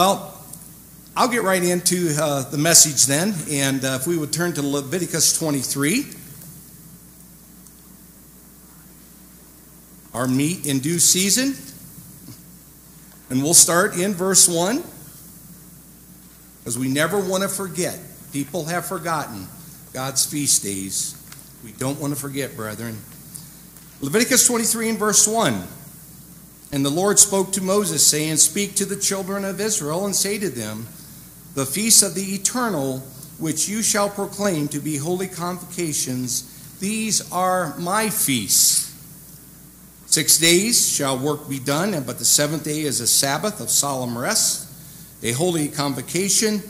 Well, I'll get right into uh, the message then. And uh, if we would turn to Leviticus 23, our meat in due season. And we'll start in verse 1 because we never want to forget. People have forgotten God's feast days. We don't want to forget, brethren. Leviticus 23 and verse 1. And the Lord spoke to Moses, saying, Speak to the children of Israel, and say to them, The feasts of the eternal, which you shall proclaim to be holy convocations, these are my feasts. Six days shall work be done, and but the seventh day is a Sabbath of solemn rest, a holy convocation.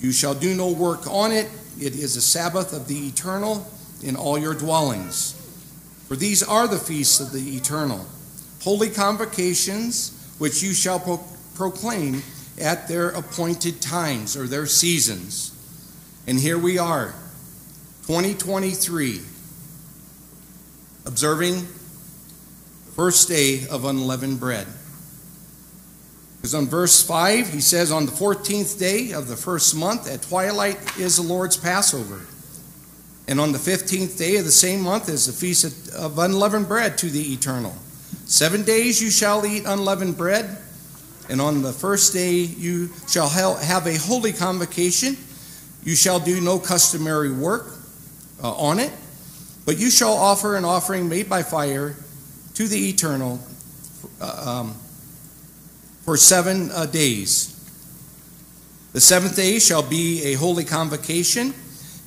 You shall do no work on it. It is a Sabbath of the eternal in all your dwellings. For these are the feasts of the eternal holy convocations which you shall pro- proclaim at their appointed times or their seasons. And here we are, 2023, observing the first day of unleavened bread. Because on verse 5, he says, On the 14th day of the first month at twilight is the Lord's Passover. And on the 15th day of the same month is the feast of unleavened bread to the eternal. Seven days you shall eat unleavened bread, and on the first day you shall have a holy convocation. You shall do no customary work uh, on it, but you shall offer an offering made by fire to the eternal uh, um, for seven uh, days. The seventh day shall be a holy convocation,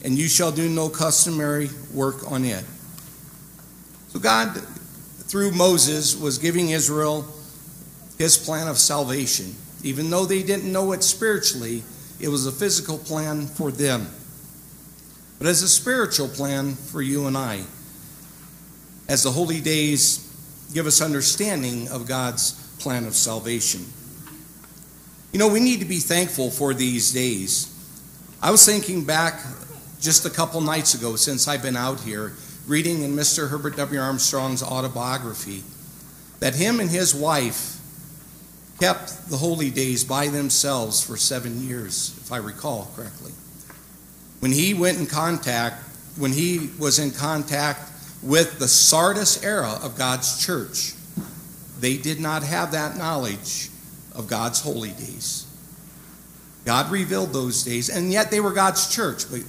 and you shall do no customary work on it. So God through Moses, was giving Israel his plan of salvation. Even though they didn't know it spiritually, it was a physical plan for them. But as a spiritual plan for you and I, as the holy days give us understanding of God's plan of salvation. You know, we need to be thankful for these days. I was thinking back just a couple nights ago since I've been out here reading in Mr. Herbert W. Armstrong's autobiography that him and his wife kept the holy days by themselves for seven years, if I recall correctly. When he went in contact, when he was in contact with the Sardis era of God's church, they did not have that knowledge of God's holy days. God revealed those days, and yet they were God's church, but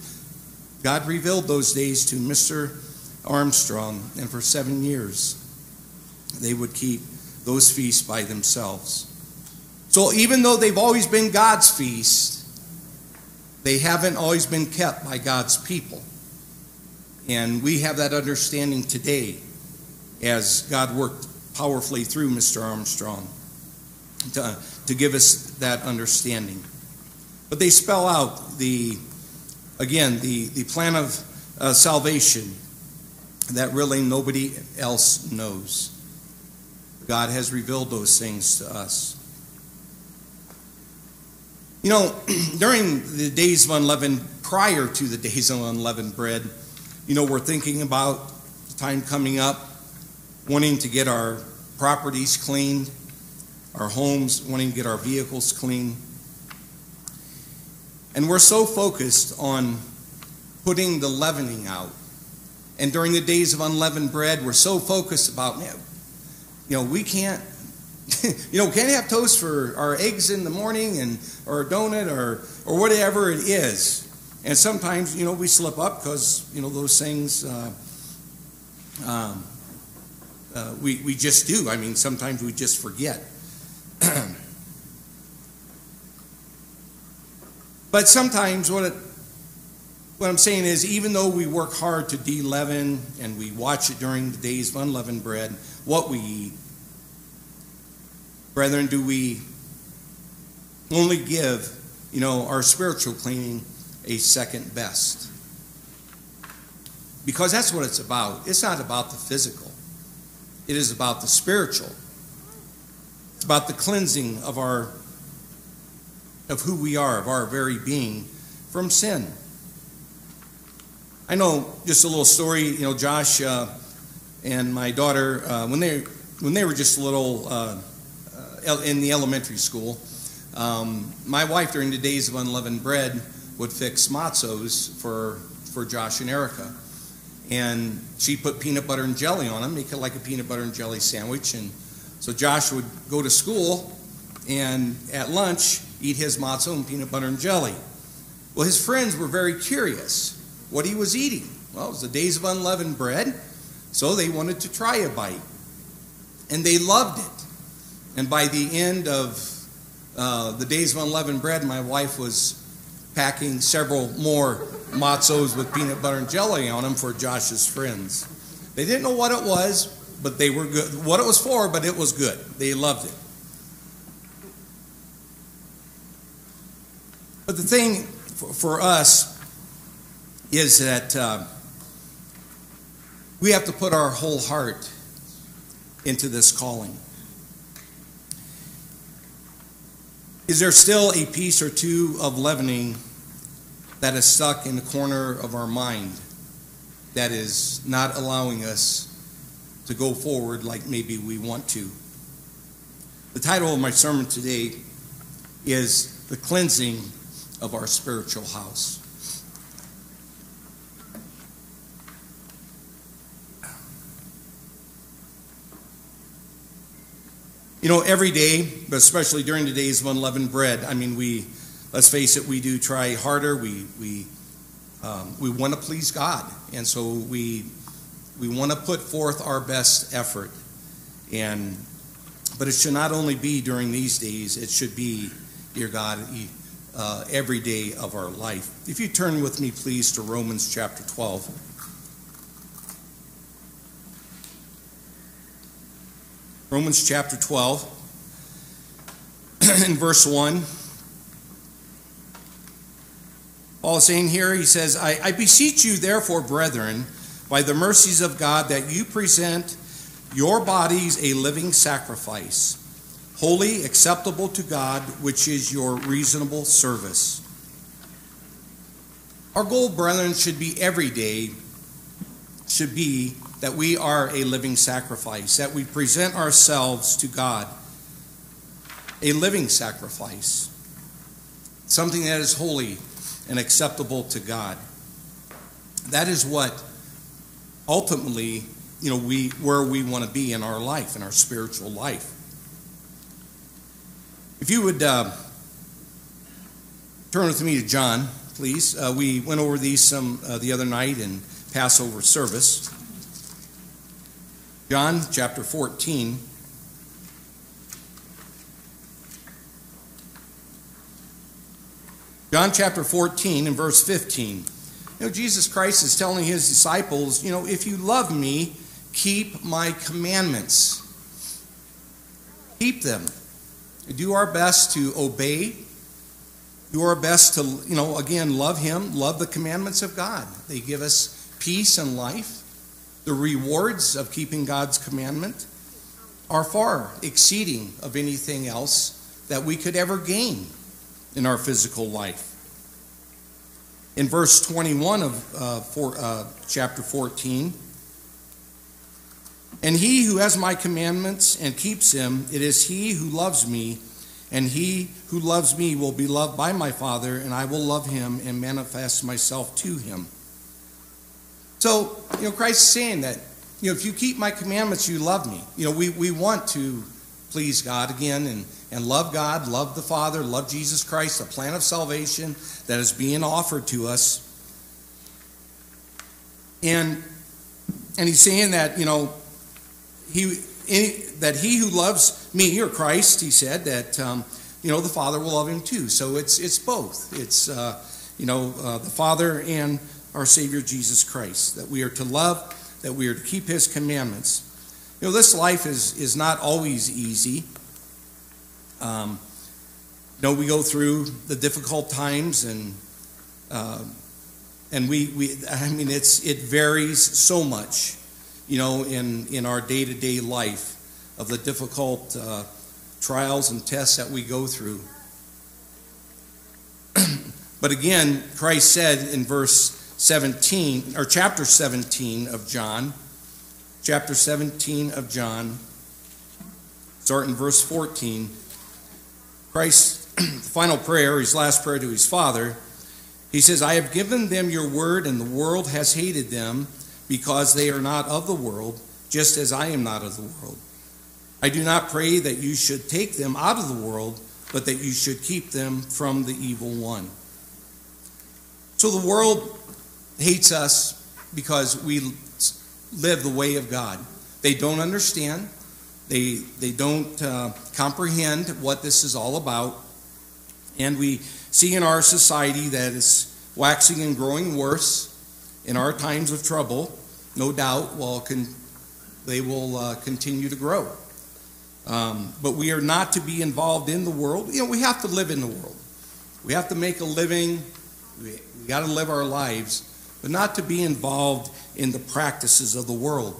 God revealed those days to Mr. Armstrong, and for seven years they would keep those feasts by themselves. So even though they've always been God's feast, they haven't always been kept by God's people. And we have that understanding today as God worked powerfully through Mr. Armstrong to, to give us that understanding. But they spell out the, again, the, the plan of uh, salvation that really nobody else knows. God has revealed those things to us. You know, during the days of unleavened, prior to the days of unleavened bread, you know, we're thinking about the time coming up, wanting to get our properties cleaned, our homes, wanting to get our vehicles clean. And we're so focused on putting the leavening out and during the days of unleavened bread, we're so focused about, you know, we can't, you know, can't have toast for our eggs in the morning and or a donut or or whatever it is. And sometimes, you know, we slip up because you know those things. Uh, um, uh, we we just do. I mean, sometimes we just forget. but sometimes what it what I'm saying is, even though we work hard to de-leaven and we watch it during the days of unleavened bread, what we eat, brethren, do we only give, you know, our spiritual cleaning a second best? Because that's what it's about. It's not about the physical. It is about the spiritual. It's about the cleansing of our of who we are, of our very being from sin. I know just a little story. You know, Josh uh, and my daughter, uh, when they when they were just little uh, uh in the elementary school, Um, my wife, during the days of unleavened bread, would fix matzos for, for Josh and Erica. And she put peanut butter and jelly on them, make it like a peanut butter and jelly sandwich. And so Josh would go to school and at lunch eat his matzo and peanut butter and jelly. Well, his friends were very curious what he was eating. Well, it was the days of unleavened bread, so they wanted to try a bite. And they loved it. And by the end of uh, the days of unleavened bread, my wife was packing several more matzos with peanut butter and jelly on them for Josh's friends. They didn't know what it was, but they were good. What it was for, but it was good. They loved it. But the thing for, for us is that uh, we have to put our whole heart into this calling. Is there still a piece or two of leavening that is stuck in the corner of our mind that is not allowing us to go forward like maybe we want to? The title of my sermon today is The Cleansing of Our Spiritual House. You know, every day, but especially during the days of unleavened bread, I mean, we, let's face it, we do try harder. We, we, um, we want to please God. And so we, we want to put forth our best effort. And, but it should not only be during these days, it should be, dear God, uh, every day of our life. If you turn with me, please, to Romans chapter 12. Romans chapter 12, in verse 1. Paul is saying here, he says, I, I beseech you, therefore, brethren, by the mercies of God, that you present your bodies a living sacrifice, holy, acceptable to God, which is your reasonable service. Our goal, brethren, should be every day, should be that we are a living sacrifice, that we present ourselves to God, a living sacrifice, something that is holy and acceptable to God. That is what ultimately, you know, we where we want to be in our life, in our spiritual life. If you would uh, turn with me to John, please. Uh, we went over these some uh, the other night in Passover service. John chapter 14. John chapter 14 and verse 15. You know, Jesus Christ is telling his disciples, you know, if you love me, keep my commandments. Keep them. Do our best to obey. Do our best to, you know, again, love him, love the commandments of God. They give us peace and life. The rewards of keeping God's commandment are far exceeding of anything else that we could ever gain in our physical life. In verse 21 of uh, uh, chapter 14, and he who has my commandments and keeps them, it is he who loves me, and he who loves me will be loved by my Father, and I will love him and manifest myself to him. So, you know, Christ is saying that, you know, if you keep my commandments, you love me. You know, we, we want to please God again and, and love God, love the Father, love Jesus Christ, the plan of salvation that is being offered to us. And and he's saying that, you know, he any, that he who loves me or Christ, he said that um, you know the Father will love him too. So it's it's both. It's uh, you know uh, the Father and our Savior Jesus Christ, that we are to love, that we are to keep His commandments. You know, this life is, is not always easy. Um, you know, we go through the difficult times and uh, and we, we I mean it's it varies so much, you know, in, in our day-to-day life of the difficult uh, trials and tests that we go through. but again, Christ said in verse 17, or chapter 17 of John. Chapter 17 of John, start in verse 14. Christ's final prayer, his last prayer to his father, he says, I have given them your word, and the world has hated them because they are not of the world, just as I am not of the world. I do not pray that you should take them out of the world, but that you should keep them from the evil one. So the world hates us because we live the way of God. They don't understand. They, they don't uh, comprehend what this is all about. And we see in our society that it's waxing and growing worse. In our times of trouble, no doubt, well, can, they will uh, continue to grow. Um, but we are not to be involved in the world. You know, we have to live in the world. We have to make a living. We, we got to live our lives, but not to be involved in the practices of the world.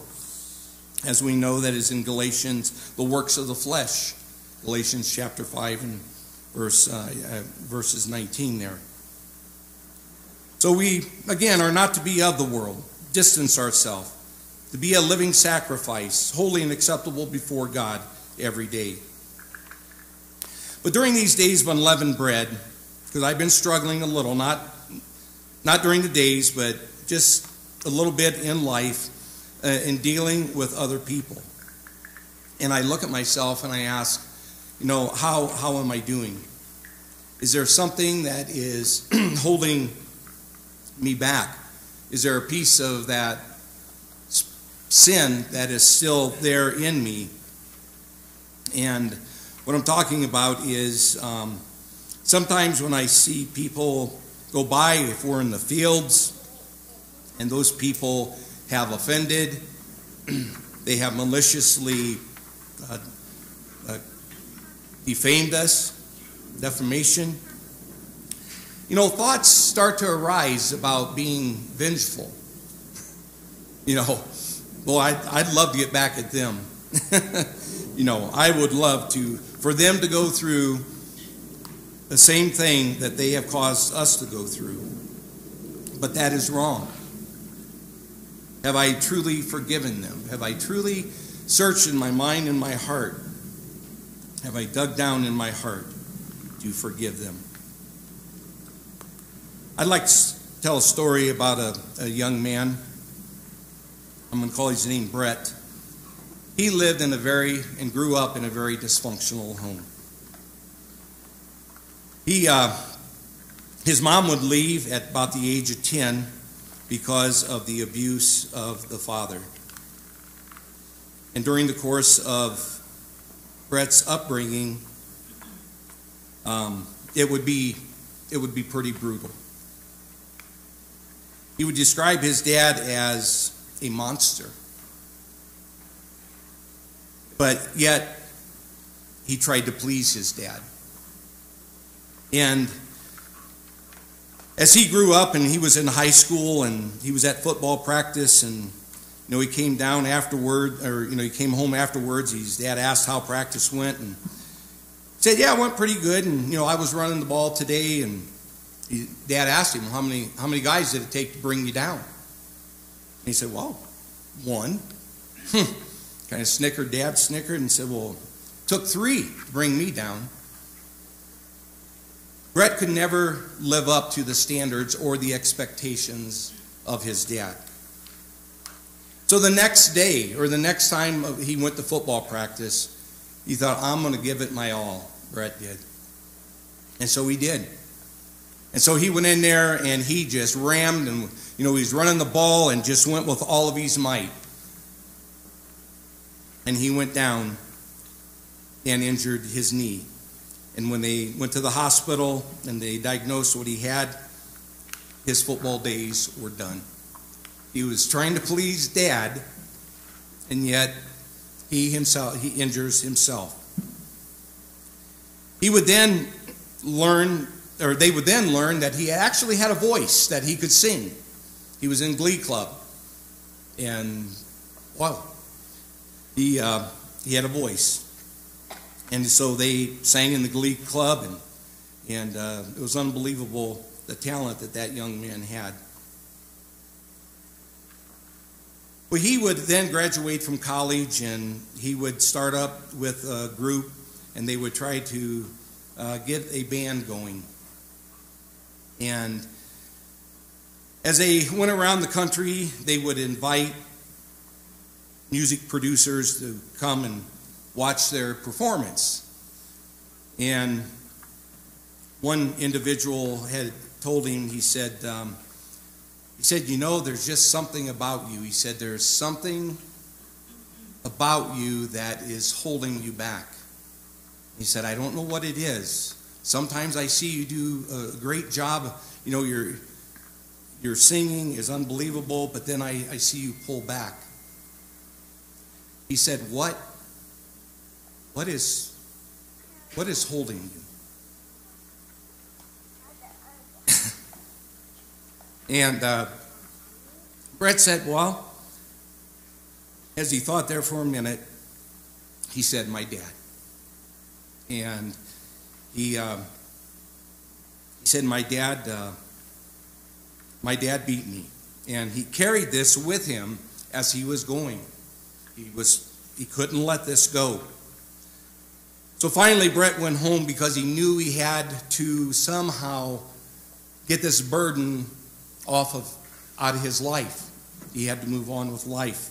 As we know that is in Galatians, the works of the flesh. Galatians chapter 5 and verse, uh, uh, verses 19 there. So we, again, are not to be of the world, distance ourselves, to be a living sacrifice, holy and acceptable before God every day. But during these days of unleavened bread, because I've been struggling a little, not, not during the days, but just a little bit in life, uh, in dealing with other people. And I look at myself and I ask, you know, how, how am I doing? Is there something that is holding me back? Is there a piece of that sin that is still there in me? And what I'm talking about is um, sometimes when I see people go by, if we're in the fields, and those people have offended, they have maliciously uh, uh, defamed us, defamation. You know, thoughts start to arise about being vengeful. You know, well, I'd, I'd love to get back at them. you know, I would love to, for them to go through the same thing that they have caused us to go through. But that is wrong. Have I truly forgiven them? Have I truly searched in my mind and my heart? Have I dug down in my heart to forgive them? I'd like to tell a story about a, a young man. I'm going to call his name Brett. He lived in a very and grew up in a very dysfunctional home. He, uh, his mom would leave at about the age of 10 because of the abuse of the father. And during the course of Brett's upbringing, um, it would be it would be pretty brutal. He would describe his dad as a monster. But yet, he tried to please his dad. And as he grew up and he was in high school and he was at football practice and you know he came down afterward or you know he came home afterwards his dad asked how practice went and said yeah it went pretty good and you know i was running the ball today and dad asked him, how many, how many guys did it take to bring you down? And he said, well, one. Kind of snickered, dad snickered and said, well, took three to bring me down. Brett could never live up to the standards or the expectations of his dad. So the next day, or the next time he went to football practice, he thought, I'm going to give it my all. Brett did. And so he did. And so he went in there and he just rammed and, you know, he's running the ball and just went with all of his might. And he went down and injured his knee. And when they went to the hospital and they diagnosed what he had, his football days were done. He was trying to please dad, and yet he himself he injures himself. He would then learn or they would then learn that he actually had a voice that he could sing. He was in Glee Club, and wow, he uh, he had a voice, and so they sang in the Glee Club, and and uh, it was unbelievable the talent that that young man had. Well, he would then graduate from college, and he would start up with a group, and they would try to uh, get a band going. And as they went around the country, they would invite music producers to come and watch their performance. And one individual had told him, he said, um, he said, you know, there's just something about you. He said, there's something about you that is holding you back. He said, I don't know what it is. Sometimes I see you do a great job. You know, your, your singing is unbelievable, but then I, I see you pull back. He said, What? What is, what is holding you? and uh, Brett said, Well, as he thought there for a minute, he said, My dad. And he, uh, he said, My dad, uh, my dad beat me. And he carried this with him as he was going. He, was, he couldn't let this go. So finally, Brett went home because he knew he had to somehow get this burden off of out of his life. He had to move on with life.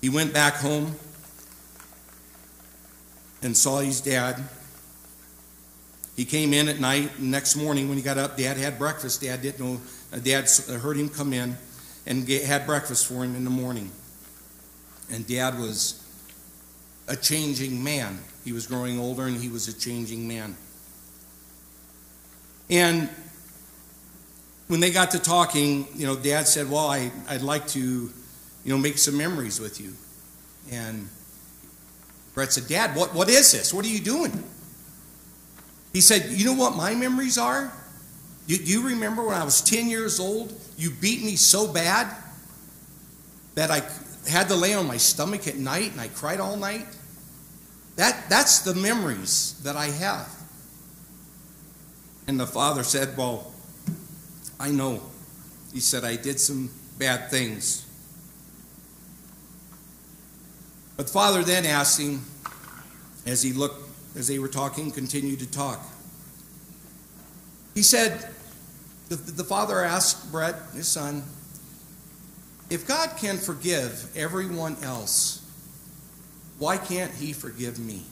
He went back home and saw his dad. He came in at night, next morning when he got up, Dad had breakfast. Dad didn't know. Uh, Dad heard him come in and had breakfast for him in the morning. And Dad was a changing man. He was growing older, and he was a changing man. And when they got to talking, you know, Dad said, "Well, I, I'd like to, you know, make some memories with you." And Brett said, Dad, what, what is this? What are you doing? He said, You know what my memories are? Do, do you remember when I was 10 years old? You beat me so bad that I had to lay on my stomach at night and I cried all night? That, that's the memories that I have. And the father said, Well, I know. He said, I did some bad things. But the father then asked him, as he looked, as they were talking, continued to talk. He said, the, the father asked Brett, his son, if God can forgive everyone else, why can't he forgive me?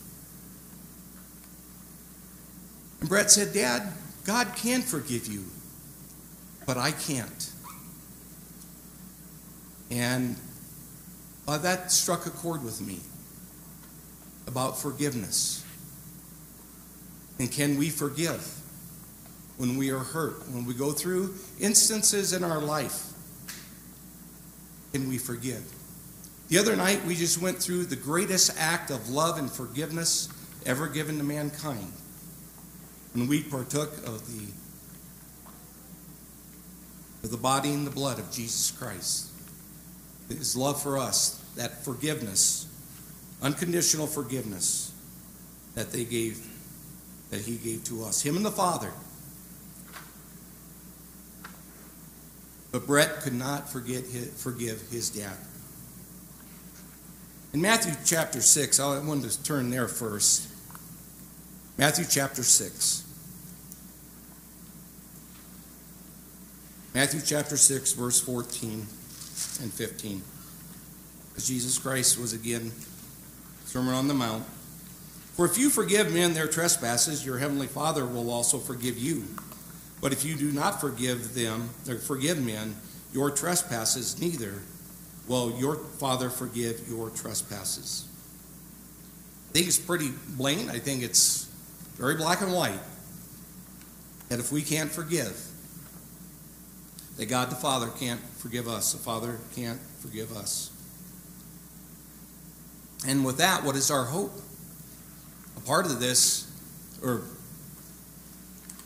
And Brett said, Dad, God can forgive you, but I can't. And uh, that struck a chord with me about forgiveness. And can we forgive when we are hurt, when we go through instances in our life? Can we forgive? The other night, we just went through the greatest act of love and forgiveness ever given to mankind when we partook of the, of the body and the blood of Jesus Christ his love for us, that forgiveness, unconditional forgiveness that they gave, that he gave to us, him and the Father. But Brett could not forget his, forgive his dad. In Matthew chapter 6, I wanted to turn there first. Matthew chapter 6. Matthew chapter 6, verse 14 and 15. As Jesus Christ was again, Sermon on the Mount. For if you forgive men their trespasses, your heavenly Father will also forgive you. But if you do not forgive them, or forgive men your trespasses, neither will your Father forgive your trespasses. I think it's pretty blatant. I think it's very black and white. That if we can't forgive, that God the Father can't forgive us. The Father can't forgive us. And with that, what is our hope? A part of this, or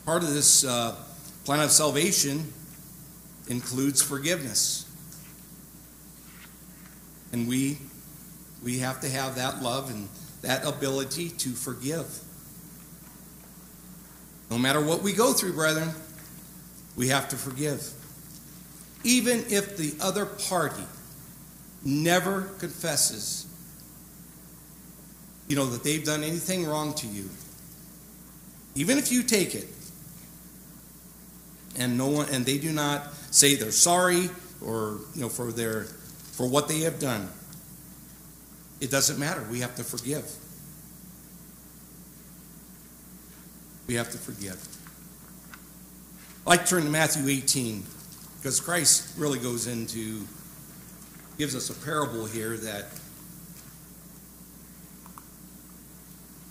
part of this uh, plan of salvation, includes forgiveness. And we, we have to have that love and that ability to forgive. No matter what we go through, brethren, we have to forgive even if the other party never confesses, you know, that they've done anything wrong to you, even if you take it, and no one and they do not say they're sorry or you know for their for what they have done, it doesn't matter. We have to forgive. We have to forgive. I like to turn to Matthew 18 because Christ really goes into, gives us a parable here that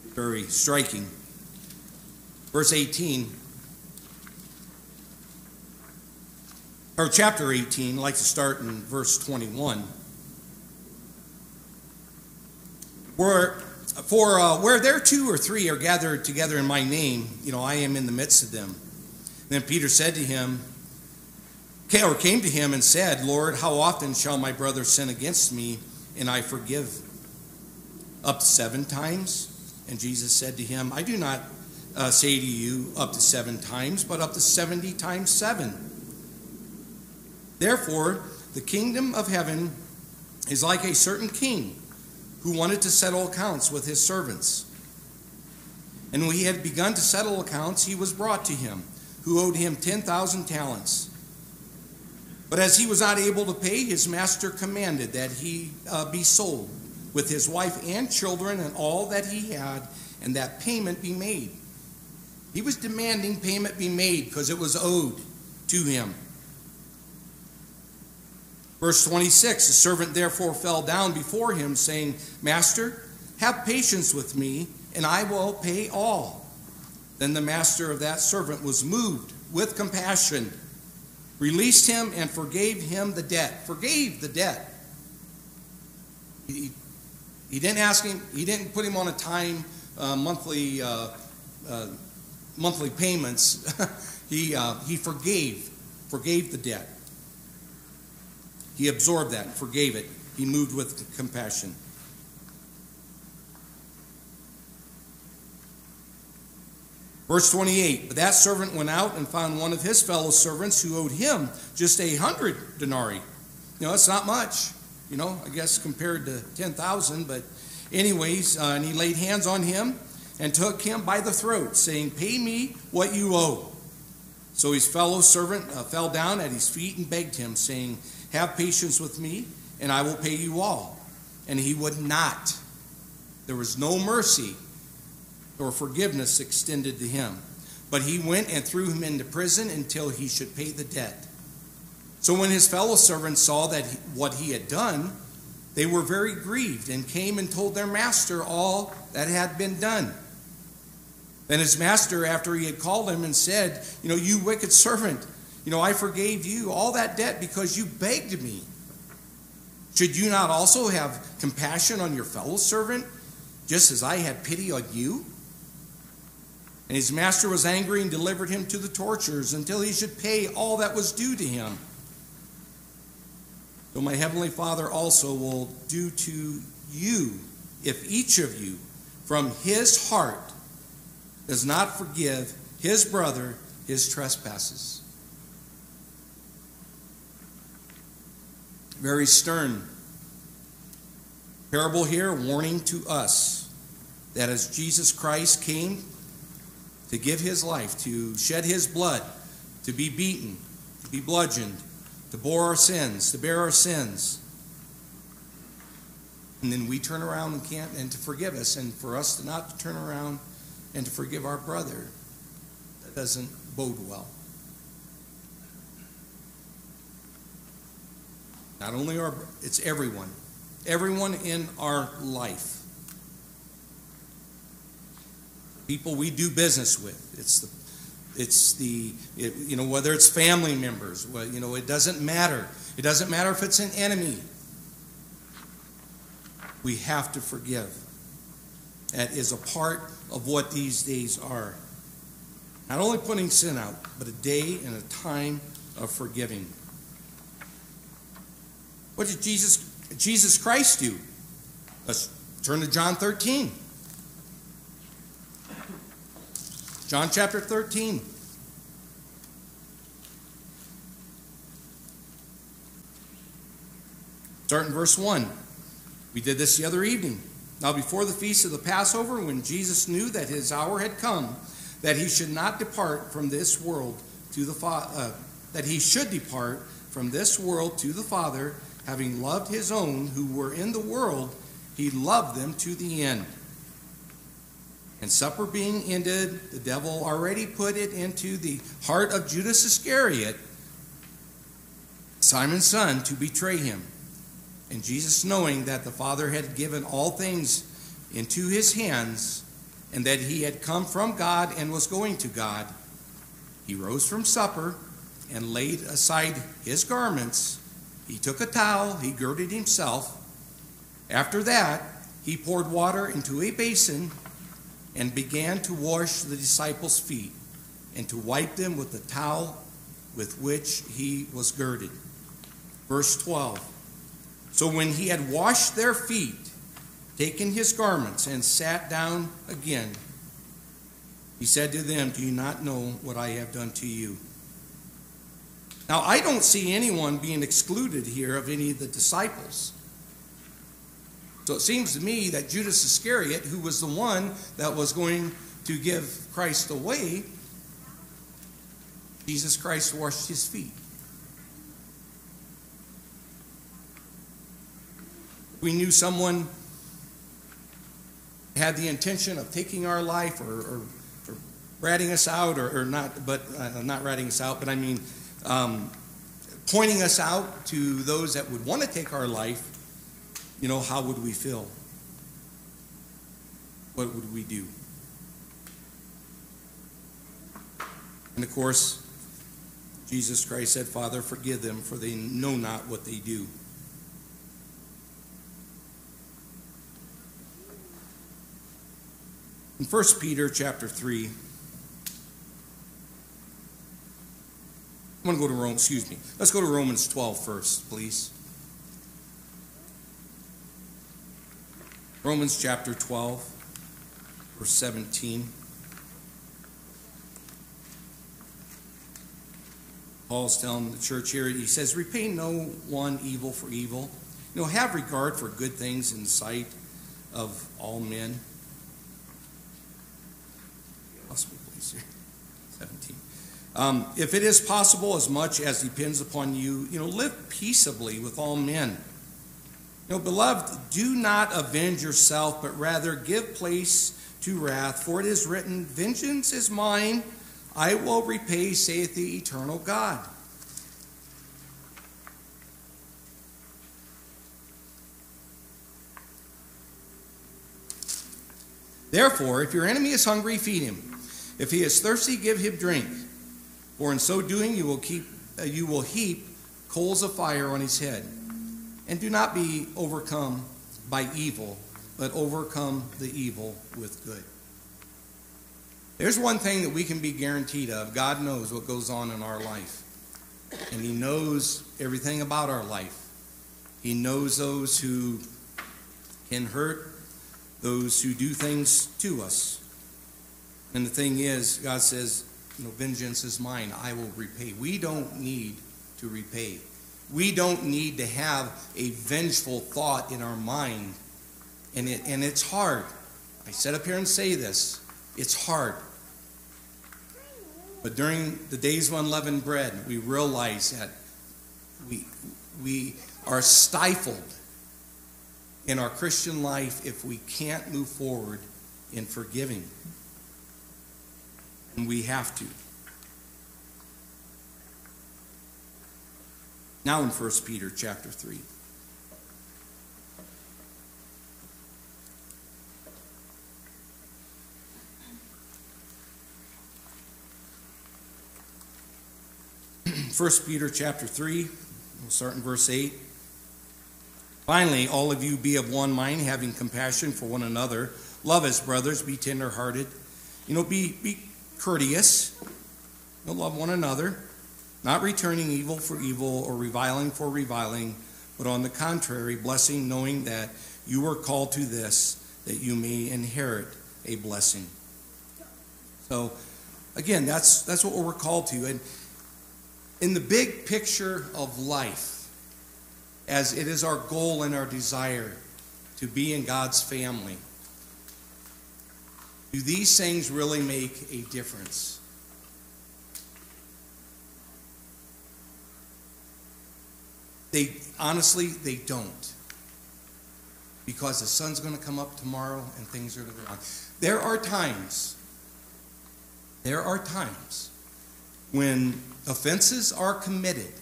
is very striking. Verse 18, or chapter 18, I'd like to start in verse 21. Where, for uh, where there two or three are gathered together in my name, you know, I am in the midst of them. Then Peter said to him, or came to him and said, Lord, how often shall my brother sin against me and I forgive? Up to seven times? And Jesus said to him, I do not uh, say to you up to seven times, but up to seventy times seven. Therefore, the kingdom of heaven is like a certain king who wanted to settle accounts with his servants. And when he had begun to settle accounts, he was brought to him, who owed him 10,000 talents. But as he was not able to pay, his master commanded that he uh, be sold with his wife and children and all that he had, and that payment be made. He was demanding payment be made because it was owed to him. Verse 26 The servant therefore fell down before him, saying, Master, have patience with me, and I will pay all. Then the master of that servant was moved with compassion, released him, and forgave him the debt. Forgave the debt. He, he didn't ask him, he didn't put him on a time uh, monthly uh, uh, monthly payments. he, uh, he forgave, forgave the debt. He absorbed that, forgave it. He moved with compassion. Verse 28 But that servant went out and found one of his fellow servants who owed him just a hundred denarii. You know, that's not much, you know, I guess compared to 10,000. But, anyways, uh, and he laid hands on him and took him by the throat, saying, Pay me what you owe. So his fellow servant uh, fell down at his feet and begged him, saying, have patience with me, and I will pay you all. And he would not. There was no mercy or forgiveness extended to him. But he went and threw him into prison until he should pay the debt. So when his fellow servants saw that he, what he had done, they were very grieved and came and told their master all that had been done. Then his master, after he had called him and said, You know, you wicked servant, you know, I forgave you all that debt because you begged me. Should you not also have compassion on your fellow servant, just as I had pity on you? And his master was angry and delivered him to the torturers until he should pay all that was due to him. So my heavenly Father also will do to you if each of you from his heart does not forgive his brother his trespasses. Very stern parable here, warning to us that as Jesus Christ came to give his life, to shed his blood, to be beaten, to be bludgeoned, to bore our sins, to bear our sins, and then we turn around and can't, and to forgive us, and for us to not turn around and to forgive our brother, that doesn't bode well. Not only our, it's everyone. Everyone in our life. People we do business with. It's the, it's the, it, you know, whether it's family members, well, you know, it doesn't matter. It doesn't matter if it's an enemy. We have to forgive. That is a part of what these days are. Not only putting sin out, but a day and a time of forgiving. What did Jesus, Jesus Christ do? Let's turn to John 13. John chapter 13. Start in verse 1. We did this the other evening. Now, before the feast of the Passover, when Jesus knew that his hour had come that he should not depart from this world to the fa- uh, that he should depart from this world to the Father, having loved his own who were in the world, he loved them to the end. And supper being ended, the devil already put it into the heart of Judas Iscariot, Simon's son, to betray him. And Jesus, knowing that the Father had given all things into his hands, and that he had come from God and was going to God, he rose from supper and laid aside his garments. He took a towel, he girded himself. After that, he poured water into a basin and began to wash the disciples' feet and to wipe them with the towel with which he was girded. Verse 12 So when he had washed their feet, taken his garments, and sat down again, he said to them, Do you not know what I have done to you? Now, I don't see anyone being excluded here of any of the disciples. So it seems to me that Judas Iscariot, who was the one that was going to give Christ away, Jesus Christ washed his feet. We knew someone had the intention of taking our life or, or, or ratting us out, or, or not, but uh, not ratting us out, but I mean um, pointing us out to those that would want to take our life you know, how would we feel? What would we do? And of course, Jesus Christ said, Father, forgive them, for they know not what they do. In 1 Peter chapter 3, I'm going to go to Rome, excuse me. Let's go to Romans 12 first, please. Romans chapter 12, verse 17. Paul's telling the church here, he says, Repay no one evil for evil. You know, have regard for good things in sight of all men. please, 17. Um, if it is possible, as much as depends upon you, you know, live peaceably with all men. You know, beloved, do not avenge yourself, but rather give place to wrath, for it is written, Vengeance is mine, I will repay, saith the eternal God. Therefore, if your enemy is hungry, feed him. If he is thirsty, give him drink. For in so doing, you will keep uh, you will heap coals of fire on his head. And do not be overcome by evil, but overcome the evil with good. There's one thing that we can be guaranteed of God knows what goes on in our life, and He knows everything about our life. He knows those who can hurt, those who do things to us. And the thing is, God says, you know, vengeance is mine, I will repay. We don't need to repay. We don't need to have a vengeful thought in our mind. And, it, and it's hard. I sit up here and say this it's hard. But during the days of unleavened bread, we realize that we, we are stifled in our Christian life if we can't move forward in forgiving. We have to. Now in 1 Peter chapter 3. First Peter chapter 3, we'll start in verse 8. Finally, all of you be of one mind, having compassion for one another. Love as brothers, be tenderhearted. You know, be, be courteous. Know, love one another not returning evil for evil or reviling for reviling, but on the contrary, blessing, knowing that you are called to this, that you may inherit a blessing. So, again, that's, that's what we're called to. And in the big picture of life, as it is our goal and our desire to be in God's family, Do these things really make a difference? They honestly, they don't. Because the sun's going to come up tomorrow and things are going to go on. There are times, there are times when offenses are committed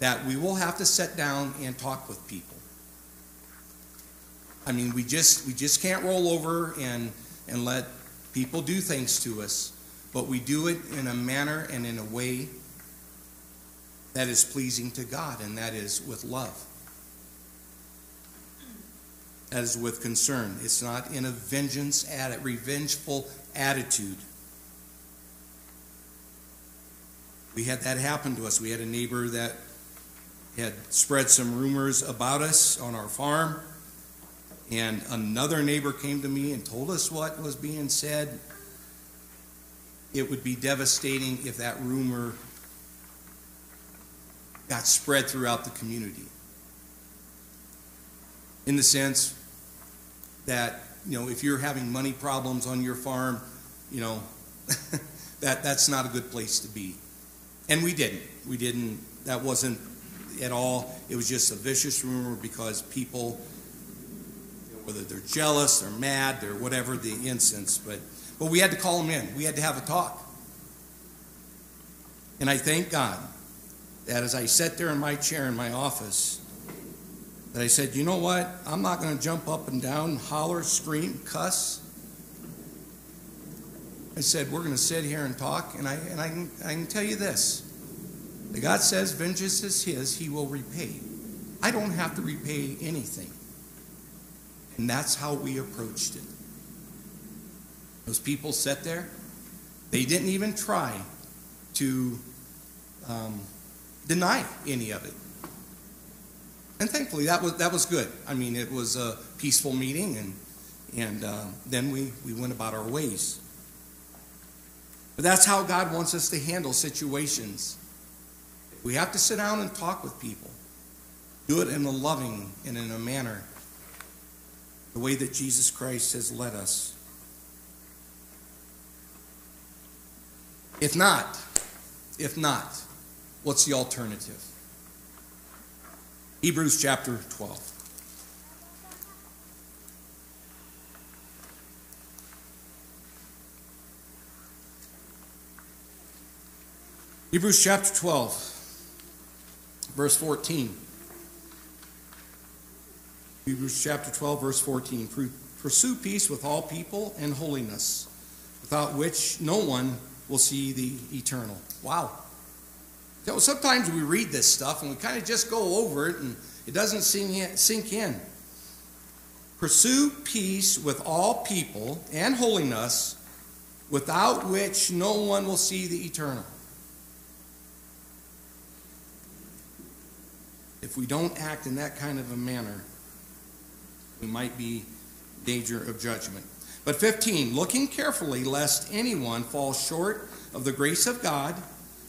that we will have to sit down and talk with people. I mean, we just we just can't roll over and and let people do things to us, but we do it in a manner and in a way that is pleasing to God, and that is with love. That is with concern. It's not in a vengeance, at a revengeful attitude. We had that happen to us. We had a neighbor that had spread some rumors about us on our farm, and another neighbor came to me and told us what was being said. It would be devastating if that rumor got spread throughout the community. In the sense that, you know, if you're having money problems on your farm, you know, that that's not a good place to be. And we didn't. We didn't that wasn't at all. It was just a vicious rumor because people whether they're jealous, they're mad, they're whatever the instance, but but we had to call them in. We had to have a talk. And I thank God that as I sat there in my chair in my office, that I said, you know what? I'm not going to jump up and down, holler, scream, cuss. I said, we're going to sit here and talk, and I, and I, can, I can tell you this. The God says, vengeance is his, he will repay. I don't have to repay anything. And that's how we approached it. Those people sat there, they didn't even try to um, deny any of it. And thankfully, that was, that was good. I mean, it was a peaceful meeting, and, and uh, then we, we went about our ways. But that's how God wants us to handle situations. We have to sit down and talk with people. Do it in a loving and in a manner, the way that Jesus Christ has led us. If not, if not, What's the alternative? Hebrews chapter 12. Hebrews chapter 12, verse 14. Hebrews chapter 12, verse 14. Pursue peace with all people and holiness, without which no one will see the eternal. Wow. Sometimes we read this stuff and we kind of just go over it and it doesn't sink in. Pursue peace with all people and holiness, without which no one will see the eternal. If we don't act in that kind of a manner, we might be danger of judgment. But 15, looking carefully lest anyone fall short of the grace of God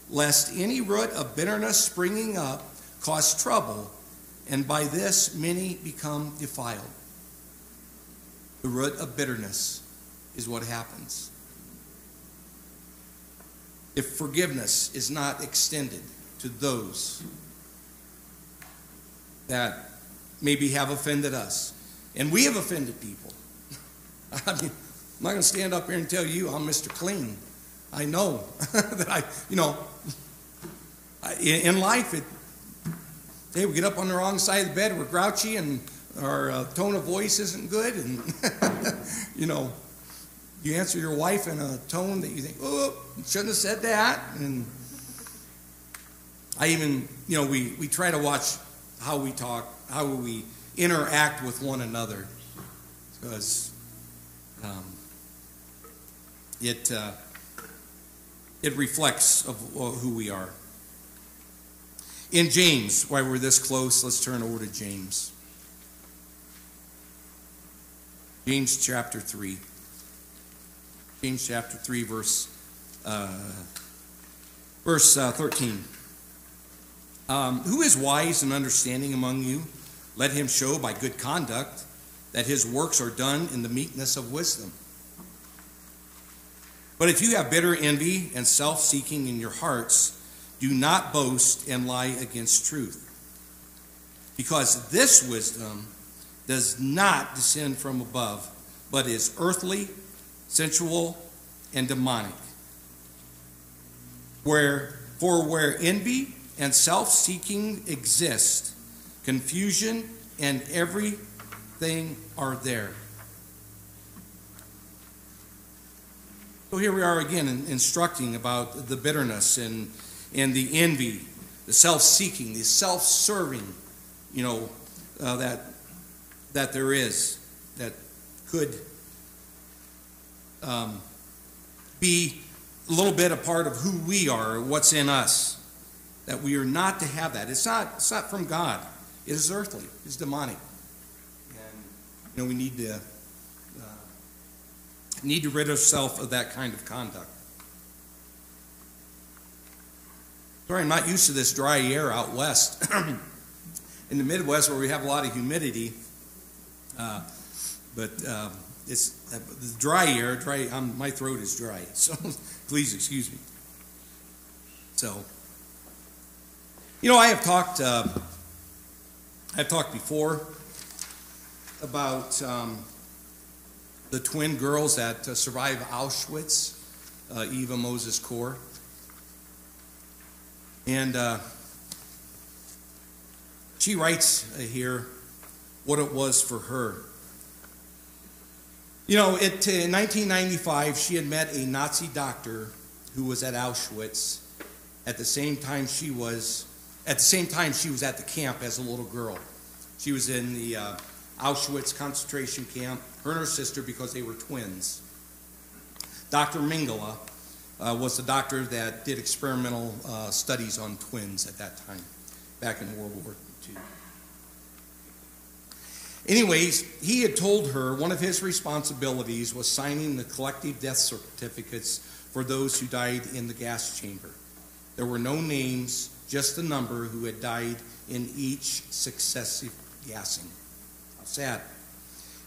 lest any root of bitterness springing up cause trouble, and by this many become defiled. The root of bitterness is what happens. If forgiveness is not extended to those that maybe have offended us, and we have offended people. I mean, I'm not going to stand up here and tell you I'm Mr. Clean. I know that I, you know, in life, it, hey, we get up on the wrong side of the bed, we're grouchy, and our uh, tone of voice isn't good, and you know, you answer your wife in a tone that you think, oh, shouldn't have said that, and I even, you know, we, we try to watch how we talk, how we interact with one another, because um, it. Uh, it reflects of who we are. In James, while we're this close, let's turn over to James. James chapter 3. James chapter 3, verse, uh, verse uh, 13. Um, who is wise and understanding among you? Let him show by good conduct that his works are done in the meekness of wisdom. But if you have bitter envy and self seeking in your hearts, do not boast and lie against truth. Because this wisdom does not descend from above, but is earthly, sensual, and demonic. Where, for where envy and self seeking exist, confusion and everything are there. So here we are again instructing about the bitterness and, and the envy, the self seeking, the self serving, you know, uh, that, that there is, that could um, be a little bit a part of who we are, what's in us. That we are not to have that. It's not, it's not from God. It is earthly. It's demonic. And, you know, we need to uh, need to rid ourselves of that kind of conduct. Sorry, I'm not used to this dry air out west. in the Midwest, where we have a lot of humidity, uh, but um, it's uh, dry air. Dry. My throat is dry, so please excuse me. So, you know, I have talked. Uh, I've talked before about um, the twin girls that uh, survived Auschwitz, uh, Eva Moses Kor, and uh, she writes uh, here what it was for her. You know, it, in 1995, she had met a Nazi doctor who was at Auschwitz at the same time she was at the same time she was at the camp as a little girl. She was in the uh, Auschwitz concentration camp, her and her sister, because they were twins. Dr. Mengele uh, was the doctor that did experimental uh, studies on twins at that time, back in World War II. Anyways, he had told her one of his responsibilities was signing the collective death certificates for those who died in the gas chamber. There were no names, just the number who had died in each successive gassing. How sad.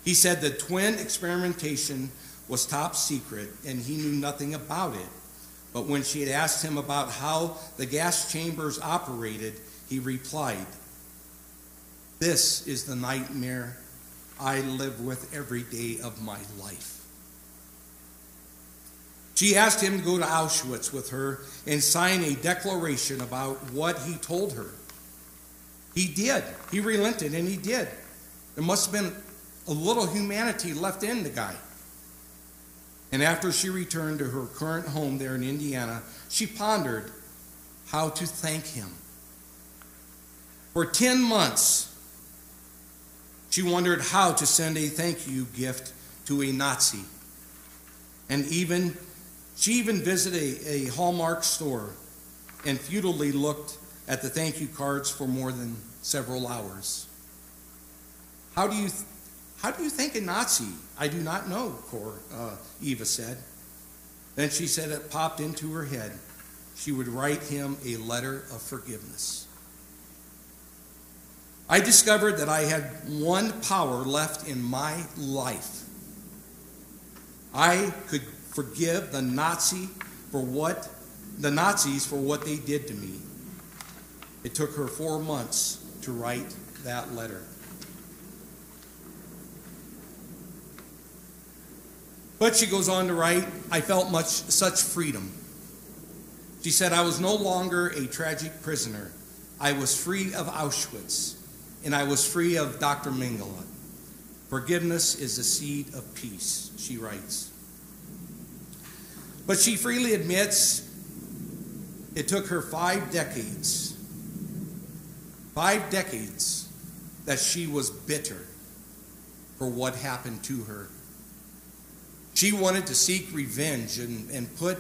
He said the twin experimentation was top secret and he knew nothing about it. But when she had asked him about how the gas chambers operated, he replied, this is the nightmare I live with every day of my life. She asked him to go to Auschwitz with her and sign a declaration about what he told her. He did. He relented, and he did. There must have been a little humanity left in the guy. And after she returned to her current home there in Indiana, she pondered how to thank him. For 10 months, she wondered how to send a thank you gift to a Nazi. And even she even visited a, a Hallmark store and futilely looked at the thank you cards for more than several hours. How do you how do you thank a Nazi? I do not know, Kor, uh, Eva said. Then she said it popped into her head. She would write him a letter of forgiveness. I discovered that I had one power left in my life. I could forgive the Nazi for what the Nazis for what they did to me. It took her 4 months to write that letter. But she goes on to write, I felt much such freedom. She said, I was no longer a tragic prisoner. I was free of Auschwitz and I was free of Dr. Mengele. Forgiveness is the seed of peace, she writes. But she freely admits it took her five decades, five decades, that she was bitter for what happened to her. She wanted to seek revenge and, and put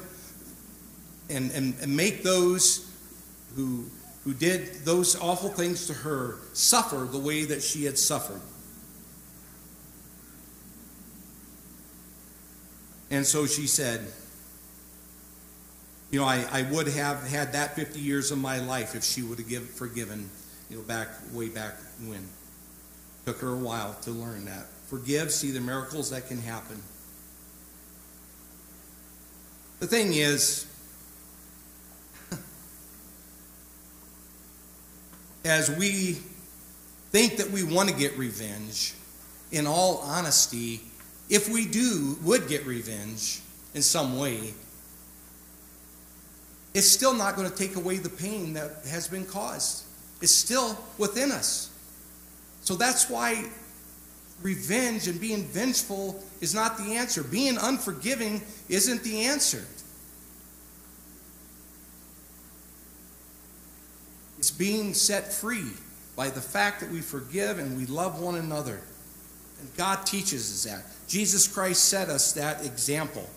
and, and, and make those who who did those awful things to her suffer the way that she had suffered. And so she said, You know, I, I would have had that 50 years of my life if she would have give, forgiven, you know, back way back when. Took her a while to learn that. Forgive, see the miracles that can happen. The thing is, as we think that we want to get revenge, in all honesty, if we do, would get revenge in some way, it's still not going to take away the pain that has been caused. It's still within us. So that's why revenge and being vengeful is not the answer. Being unforgiving isn't the answer. It's being set free by the fact that we forgive and we love one another. And God teaches us that. Jesus Christ set us that example.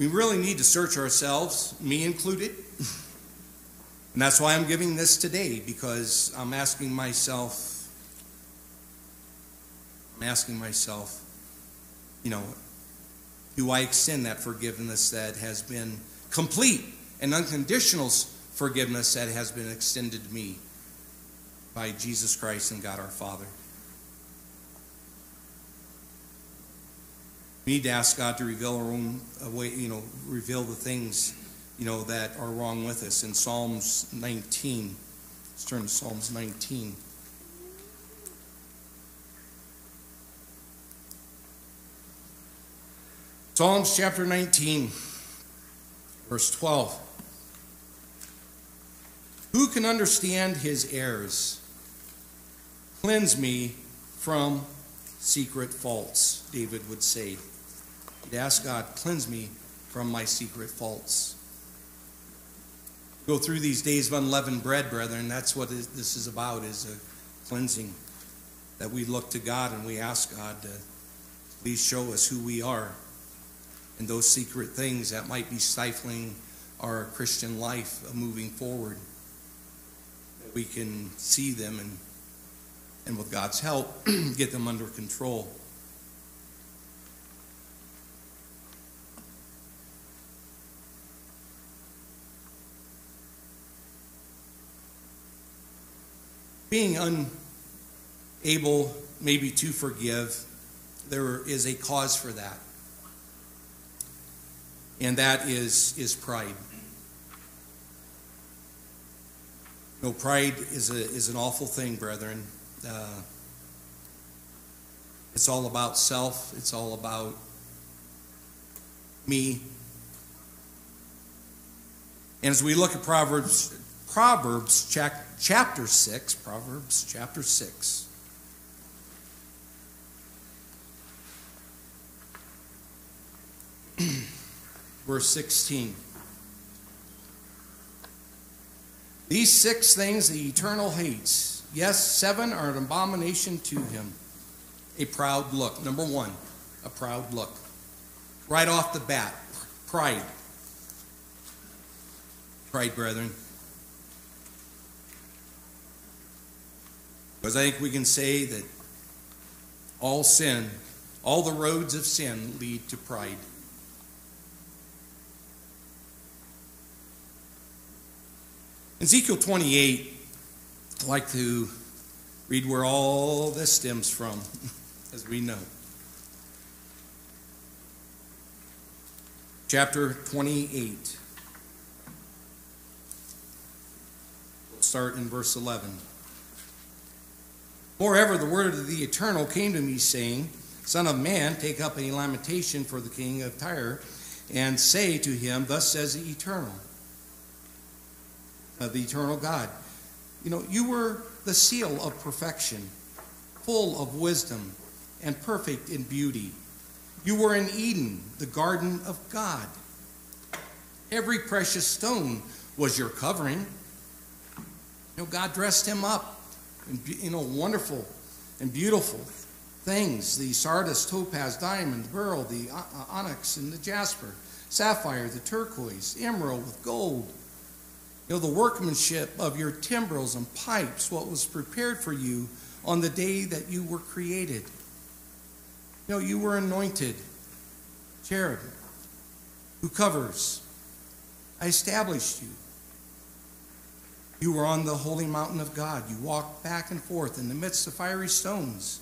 We really need to search ourselves, me included. And that's why I'm giving this today, because I'm asking myself, I'm asking myself, you know, do I extend that forgiveness that has been complete and unconditional forgiveness that has been extended to me by Jesus Christ and God our Father? We need to ask God to reveal our own uh, way, you know, reveal the things you know, that are wrong with us. In Psalms 19, let's turn to Psalms 19. Psalms chapter 19, verse 12. Who can understand his errors? Cleanse me from secret faults, David would say. He'd ask God, cleanse me from my secret faults go through these days of unleavened bread, brethren. That's what this is about, is a cleansing. That we look to God and we ask God to please show us who we are and those secret things that might be stifling our Christian life of moving forward. That we can see them and, and with God's help, get them under control. being unable maybe to forgive, there is a cause for that. And that is, is pride. No, pride is, a, is an awful thing, brethren. Uh, it's all about self, it's all about me. And as we look at Proverbs Proverbs chapter 6, Proverbs chapter 6. Verse 16. These six things the eternal hates. Yes, seven are an abomination to him. A proud look. Number one, a proud look. Right off the bat, pride. Pride, brethren. Because I think we can say that all sin, all the roads of sin lead to pride. Ezekiel 28, I'd like to read where all this stems from, as we know. Chapter 28. We'll start in verse 11. Moreover, the word of the Eternal came to me, saying, Son of man, take up a lamentation for the king of Tyre, and say to him, Thus says the Eternal, uh, the Eternal God. You know, you were the seal of perfection, full of wisdom, and perfect in beauty. You were in Eden, the garden of God. Every precious stone was your covering. You know, God dressed him up and you know wonderful and beautiful things the sardius, topaz diamond the beryl the onyx and the jasper sapphire the turquoise emerald with gold you know the workmanship of your timbrels and pipes what was prepared for you on the day that you were created you know you were anointed cherub who covers i established you you were on the holy mountain of God. You walked back and forth in the midst of fiery stones.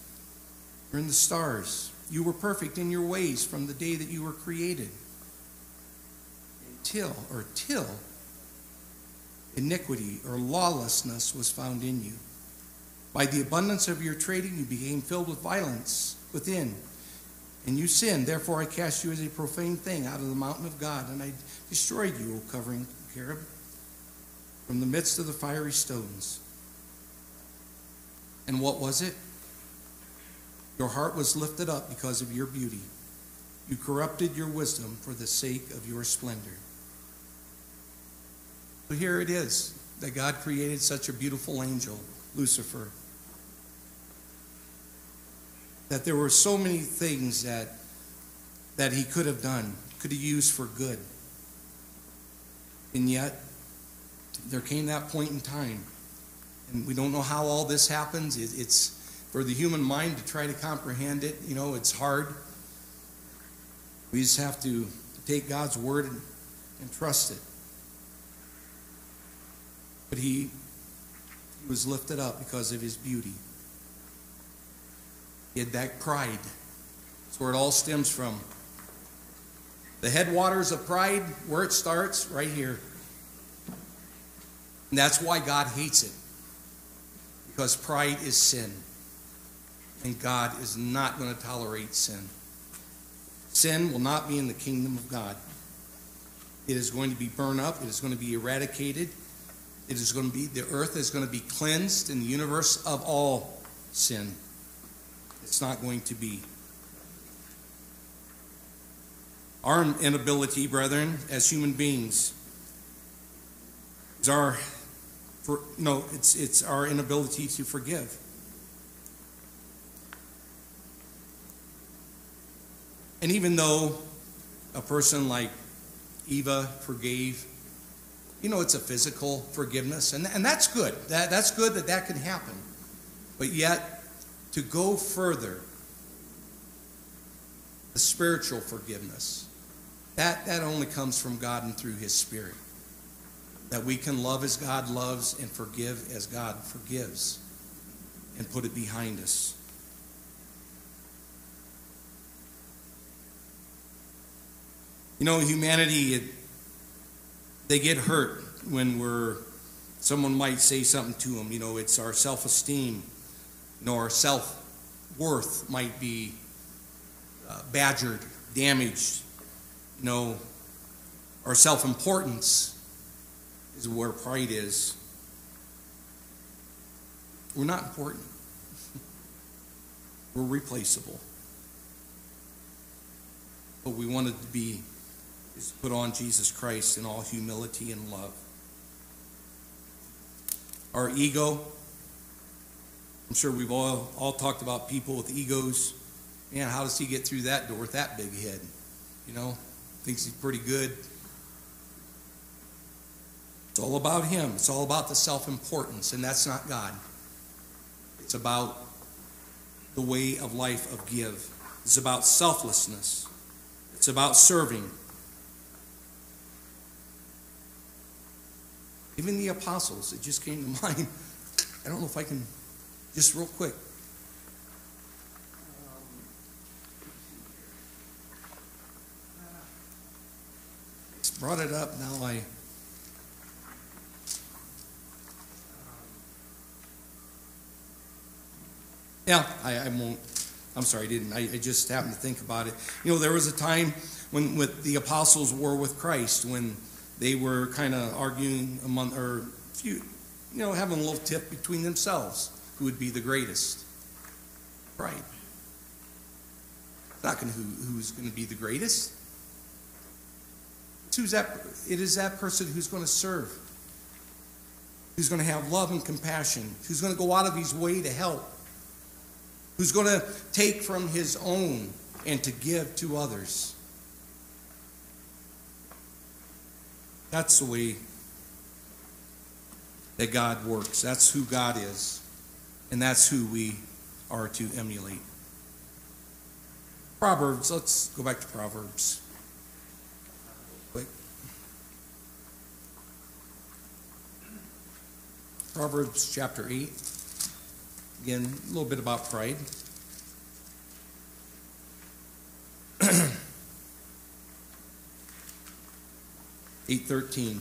You're in the stars. You were perfect in your ways from the day that you were created. Until, or till, iniquity or lawlessness was found in you. By the abundance of your trading, you became filled with violence within. And you sinned. Therefore, I cast you as a profane thing out of the mountain of God, and I destroyed you, O covering cherub, from the midst of the fiery stones. And what was it? Your heart was lifted up because of your beauty. You corrupted your wisdom for the sake of your splendor. So here it is that God created such a beautiful angel, Lucifer. That there were so many things that, that he could have done, could have used for good. And yet, there came that point in time, and we don't know how all this happens. It, it's for the human mind to try to comprehend it, you know, it's hard. We just have to take God's word and, and trust it. But he, was lifted up because of his beauty. He had that pride. That's where it all stems from. The headwaters of pride, where it starts, right here. And that's why God hates it. Because pride is sin. And God is not going to tolerate sin. Sin will not be in the kingdom of God. It is going to be burned up, it is going to be eradicated. It is going to be, the earth is going to be cleansed in the universe of all sin. It's not going to be. Our inability, brethren, as human beings, is our, for, no, it's, it's our inability to forgive. And even though a person like Eva forgave, you know, it's a physical forgiveness, and, and that's good. That, that's good that that can happen. But yet, to go further, the spiritual forgiveness, that, that only comes from God and through His Spirit. That we can love as God loves and forgive as God forgives and put it behind us. You know, humanity, it, they get hurt when we're, someone might say something to them. You know, it's our self esteem, you know, our self worth might be uh, badgered, damaged. You know, our self importance is where pride is. We're not important, we're replaceable. But we wanted to be is put on Jesus Christ in all humility and love. Our ego, I'm sure we've all, all talked about people with egos. Man, how does he get through that door with that big head? You know, thinks he's pretty good. It's all about him. It's all about the self importance, and that's not God. It's about the way of life of give. It's about selflessness. It's about serving. Even the apostles, it just came to mind. I don't know if I can, just real quick. Brought it up, now I. Yeah, I, I won't. I'm sorry, I didn't. I, I, just happened to think about it. You know, there was a time when with the apostles were with Christ when they were kind of arguing among, or few, you know, having a little tip between themselves who would be the greatest. Right. Not to who, who's going to be the greatest. It's who's that? It is that person who's going to serve, who's going to have love and compassion, who's going to go out of his way to help, who's going to take from his own and to give to others. That's the way that God works. That's who God is. And that's who we are to emulate. Proverbs, let's go back to Proverbs. Proverbs chapter 8. Again, a little bit about pride. 8:13.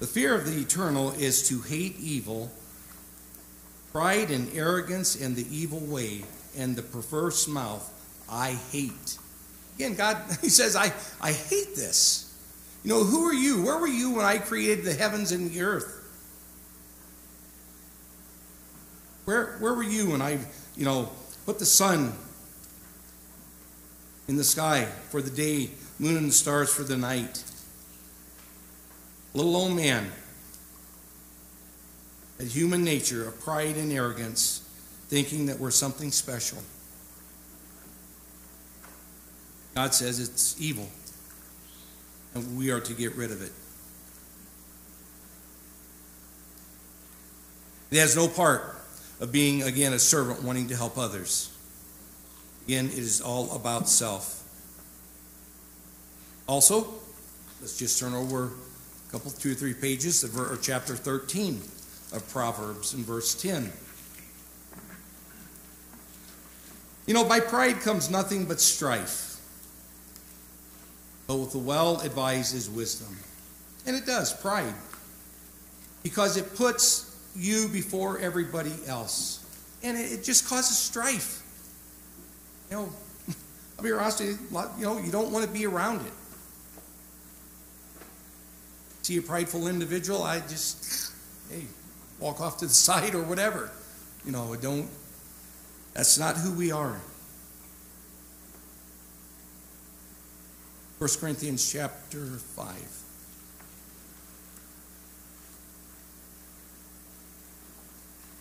The fear of the eternal is to hate evil, pride and arrogance and the evil way and the perverse mouth I hate. Again, God, He says, I, I hate this. You know, who are you? Where were you when I created the heavens and the earth? Where, where were you when I, you know, put the sun in the sky for the day, moon and the stars for the night? Little old man a human nature of pride and arrogance, thinking that we're something special. God says it's evil, and we are to get rid of it. It has no part of being, again, a servant wanting to help others. Again, it is all about self. Also, let's just turn over couple, two or three pages of or chapter 13 of Proverbs in verse 10. You know, by pride comes nothing but strife. But with the well advised is wisdom. And it does, pride. Because it puts you before everybody else. And it, just causes strife. You know, I'll be honest with you, you know, you don't want to be around it. See a prideful individual, I just, hey, walk off to the side or whatever. You know, don't, that's not who we are. 1 Corinthians chapter 5.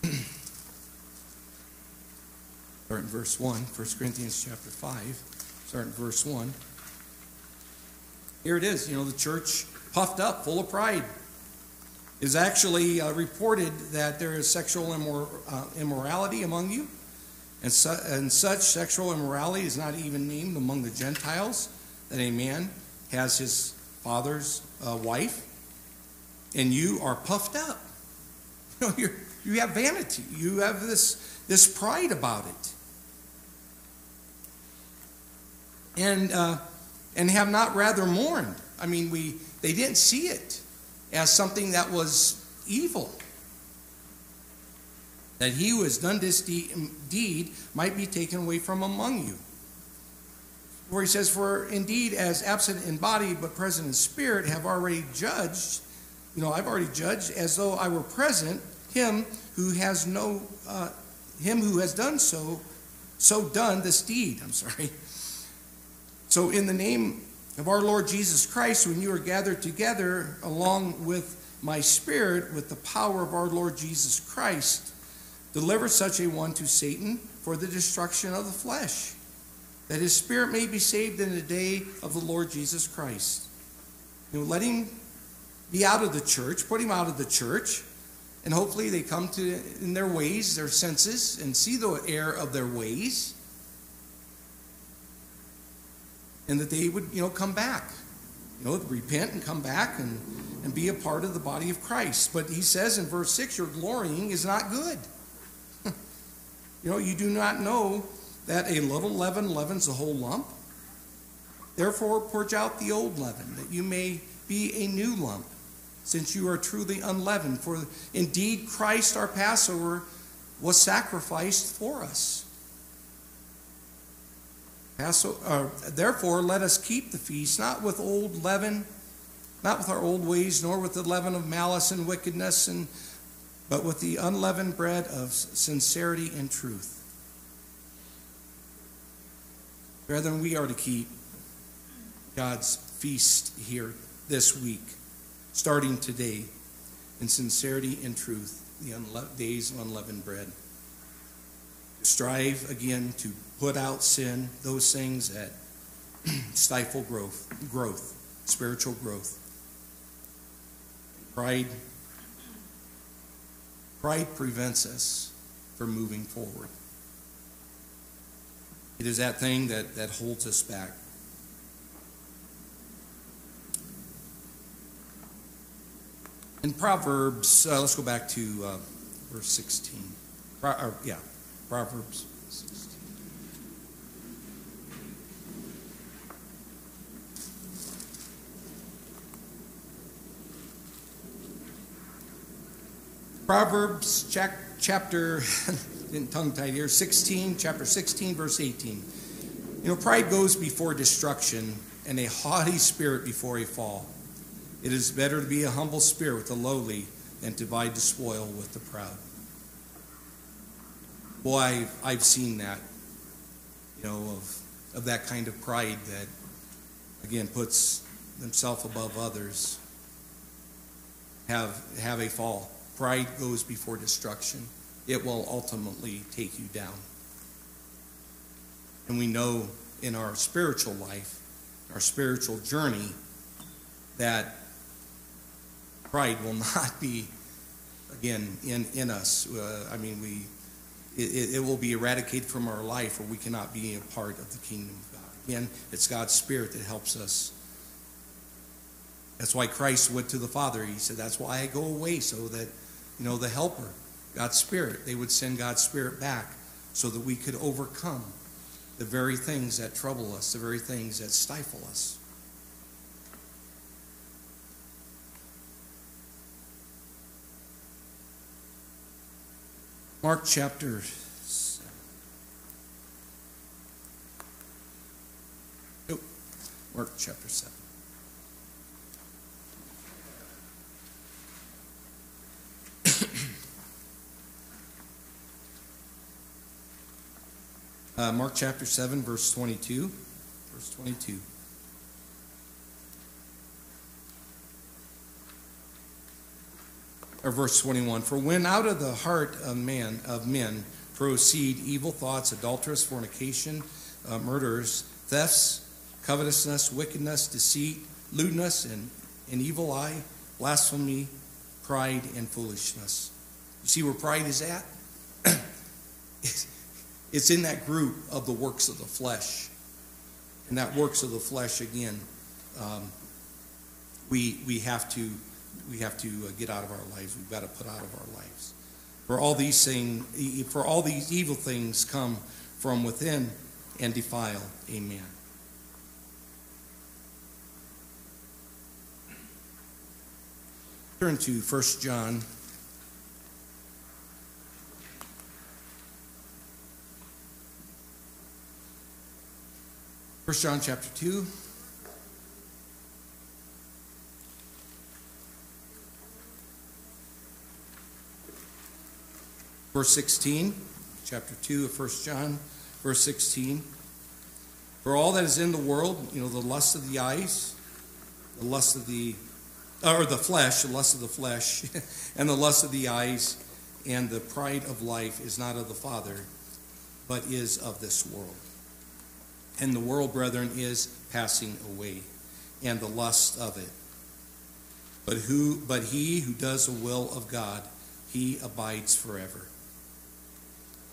Start in verse 1, 1 Corinthians chapter 5, start in verse 1. Here it is, you know, the church puffed up, full of pride. It is actually uh, reported that there is sexual immor- uh, immorality among you, and, su- and such sexual immorality is not even named among the Gentiles, that a man has his father's uh, wife, and you are puffed up. You, know, you you have vanity. You have this, this pride about it. and uh, and have not rather mourned. I mean, we they didn't see it as something that was evil. That he who has done this deed might be taken away from among you. Where he says, For indeed, as absent in body but present in spirit, have already judged, you know, I've already judged as though I were present, him who has no, uh, him who has done so, so done this deed. I'm sorry. So, in the name of our Lord Jesus Christ, when you are gathered together along with my spirit, with the power of our Lord Jesus Christ, deliver such a one to Satan for the destruction of the flesh, that his spirit may be saved in the day of the Lord Jesus Christ. You know, let him be out of the church, put him out of the church, and hopefully they come to in their ways, their senses, and see the error of their ways and that they would, you know, come back. You know, repent and come back and, and be a part of the body of Christ. But he says in verse 6, your glorying is not good. you know, you do not know that a little leaven leavens the whole lump. Therefore, purge out the old leaven, that you may be a new lump, since you are truly unleavened. For indeed, Christ, our Passover, was sacrificed for us. Uh, therefore, let us keep the feast, not with old leaven, not with our old ways, nor with the leaven of malice and wickedness, and, but with the unleavened bread of sincerity and truth. Brethren, we are to keep God's feast here this week, starting today, in sincerity and truth, the unle- days of unleavened bread. Strive again to put out sin, those things that stifle growth, growth, spiritual growth. Pride, pride prevents us from moving forward. It is that thing that, that holds us back. In Proverbs, uh, let's go back to uh, verse 16. Pro, or, yeah, Proverbs Proverbs chapter, in tongue tied here, 16, chapter 16, verse 18. You know, pride goes before destruction, and a haughty spirit before a fall. It is better to be a humble spirit with the lowly than to divide the spoil with the proud. Boy, I've, I've seen that, you know, of, of that kind of pride that, again, puts themselves above others, have, have a fall. Pride goes before destruction. It will ultimately take you down. And we know in our spiritual life, our spiritual journey, that pride will not be, again, in, in us. Uh, I mean, we, it, it will be eradicated from our life, or we cannot be a part of the kingdom of God. Again, it's God's Spirit that helps us. That's why Christ went to the Father. He said, That's why I go away, so that you know, the helper, God's Spirit. They would send God's Spirit back so that we could overcome the very things that trouble us, the very things that stifle us. Mark chapter 7. Oh, Mark chapter 7. Uh, Mark chapter 7, verse 22. Verse 22. Or verse 21. For when out of the heart of man of men proceed evil thoughts, adulterous, fornication, uh, murders, thefts, covetousness, wickedness, deceit, lewdness, and an evil eye, blasphemy, pride, and foolishness. You see where pride is at? It's in that group of the works of the flesh. And that works of the flesh, again, um, we, we have to, we have to uh, get out of our lives. We've got to put out of our lives. For all these things, for all these evil things come from within and defile. Amen. Turn to 1 John 1 John chapter 2. Verse 16, chapter 2 of 1 John, verse 16. For all that is in the world, you know, the lust of the eyes, the lust of the, or the flesh, the lust of the flesh, and the lust of the eyes, and the pride of life is not of the Father, but is of this world. And the world, brethren, is passing away, and the lust of it. But who but he who does the will of God, he abides forever.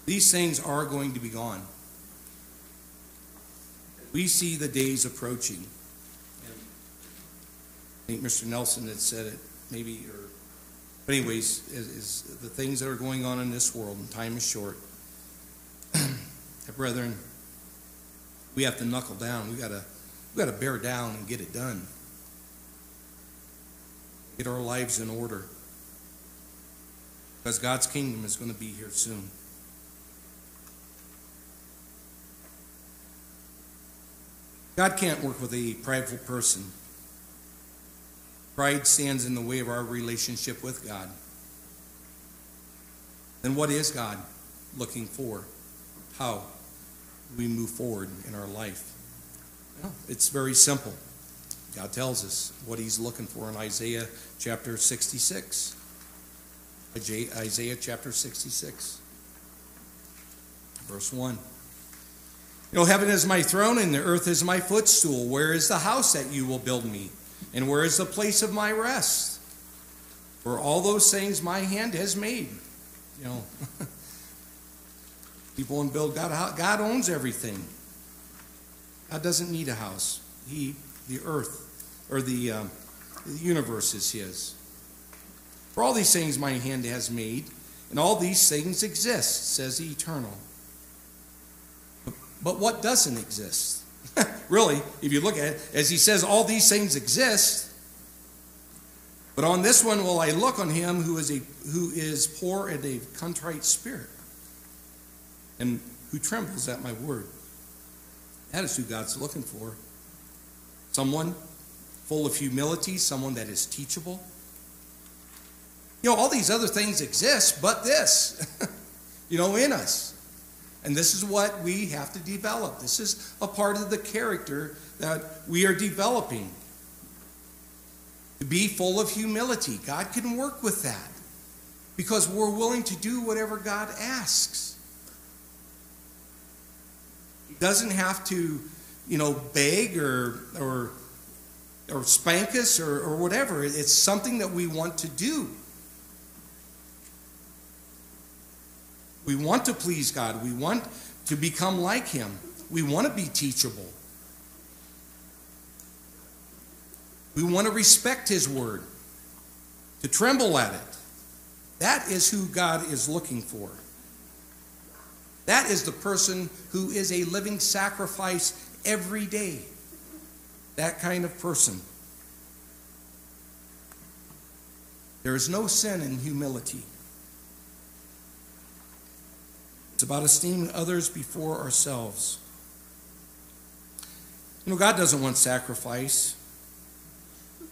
These things are going to be gone. We see the days approaching. I think Mr. Nelson had said it, maybe, or, but anyways, is, is the things that are going on in this world, and time is short. Brethren, we have to knuckle down. We gotta we gotta bear down and get it done. Get our lives in order. Because God's kingdom is going to be here soon. God can't work with a prideful person. Pride stands in the way of our relationship with God. Then what is God looking for? How? we move forward in our life? Well, it's very simple. God tells us what he's looking for in Isaiah chapter 66. Isaiah chapter 66, verse 1. Know, heaven is my throne and the earth is my footstool. Where is the house that you will build me? And where is the place of my rest? For all those things my hand has made. You know, People want build God. God owns everything. God doesn't need a house. He, the earth, or the, um, the universe is His. For all these things my hand has made, and all these things exist, says the eternal. But what doesn't exist? really, if you look at it, as he says all these things exist, But on this one will I look on him who is a who is poor and a contrite spirit, and who trembles at my word. That is who God's looking for. Someone full of humility, someone that is teachable. You know, all these other things exist, but this, you know, in us. And this is what we have to develop. This is a part of the character that we are developing. To be full of humility. God can work with that because we're willing to do whatever God asks. He doesn't have to, you know, beg or, or, or spank us or, or whatever. It's something that we want to do. We want to please God. We want to become like Him. We want to be teachable. We want to respect His word, to tremble at it. That is who God is looking for. That is the person who is a living sacrifice every day. That kind of person. There is no sin in humility. It's about esteeming others before ourselves. You know, God doesn't want sacrifice. You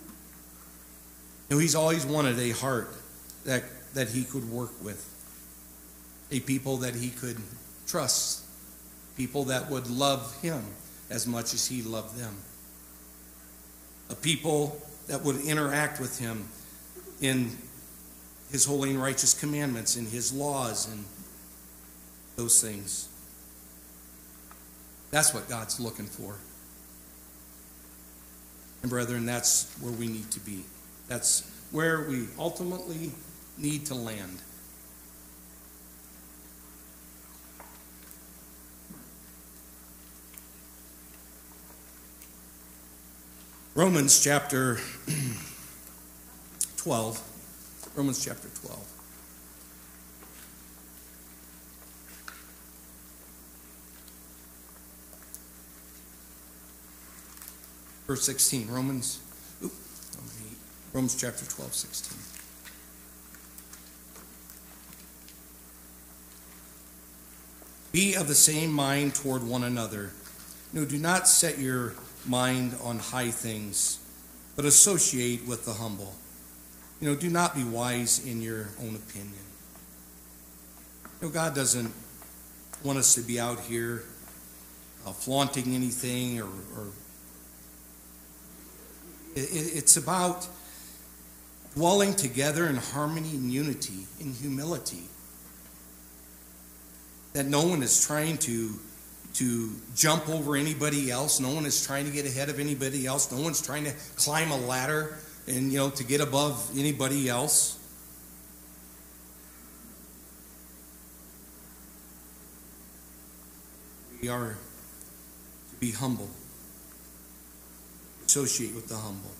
know, He's always wanted a heart that, that He could work with, a people that He could trust, people that would love Him as much as He loved them, a people that would interact with Him in His holy and righteous commandments, in His laws, and those things. That's what God's looking for. And, brethren, that's where we need to be. That's where we ultimately need to land. Romans chapter 12. Romans chapter 12. Verse 16, Romans, Romans chapter 12, 16. Be of the same mind toward one another. No, do not set your mind on high things, but associate with the humble. You know, do not be wise in your own opinion. You know, God doesn't want us to be out here uh, flaunting anything or, or it's about dwelling together in harmony and unity, in humility. That no one is trying to, to jump over anybody else. No one is trying to get ahead of anybody else. No one's trying to climb a ladder and, you know, to get above anybody else. We are to be humble associate with the humble.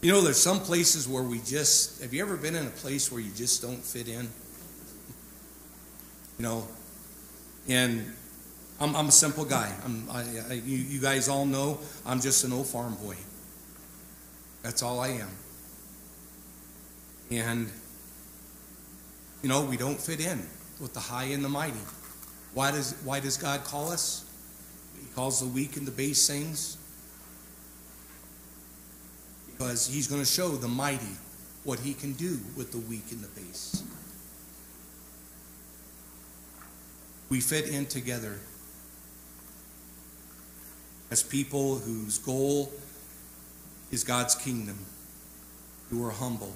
You know, there's some places where we just, have you ever been in a place where you just don't fit in? You know, and I'm, I'm a simple guy. I'm, I, I, you, you guys all know I'm just an old farm boy. That's all I am. And, you know, we don't fit in with the high and the mighty. Why does, why does God call us? He calls the weak and the base things. Because he's going to show the mighty what he can do with the weak and the base. We fit in together as people whose goal is God's kingdom, who are humble,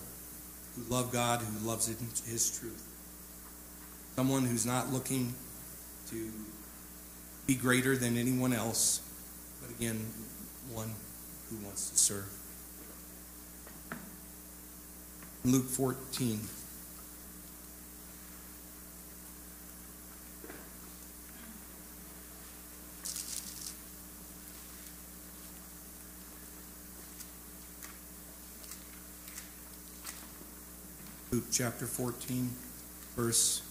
who love God, who loves his truth. Someone who's not looking to be greater than anyone else, but again, one who wants to serve. Luke 14. Luke chapter 14, verse,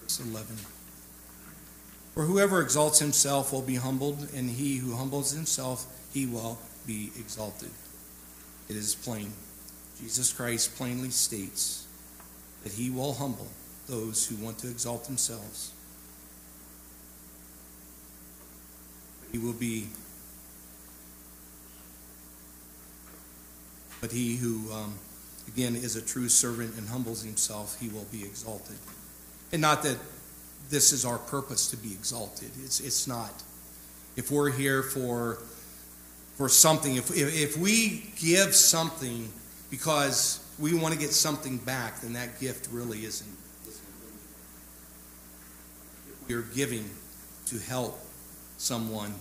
verse 11. For whoever exalts himself will be humbled, and he who humbles himself, he will be exalted. It is plain. Jesus Christ plainly states that he will humble those who want to exalt themselves. He will be, but he who, um, again, is a true servant and humbles himself, he will be exalted. And not that this is our purpose to be exalted. It's, it's not. If we're here for, for something, if, if we give something because we want to get something back, then that gift really isn't. We are giving to help someone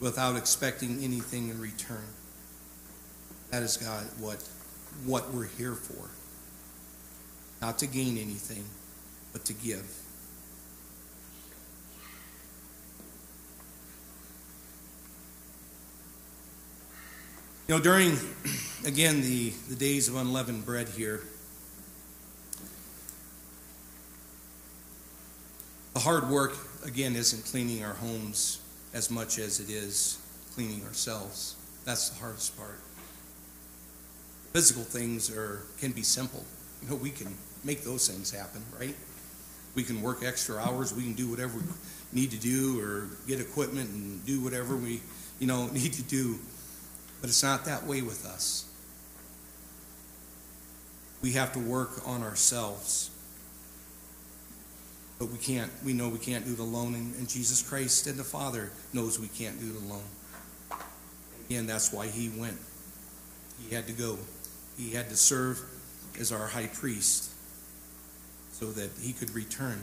without expecting anything in return. That is God what what we're here for. Not to gain anything, but to give. You know, during, again, the, the days of unleavened bread here, the hard work, again, isn't cleaning our homes as much as it is cleaning ourselves. That's the hardest part. Physical things are can be simple. You know, we can make those things happen, right? We can work extra hours. We can do whatever we need to do, or get equipment and do whatever we, you know, need to do. But it's not that way with us. We have to work on ourselves. But we can't, we know we can't do it alone, and, and Jesus Christ and the Father knows we can't do it alone. Again, that's why he went. He had to go. He had to serve as our high priest so that he could return,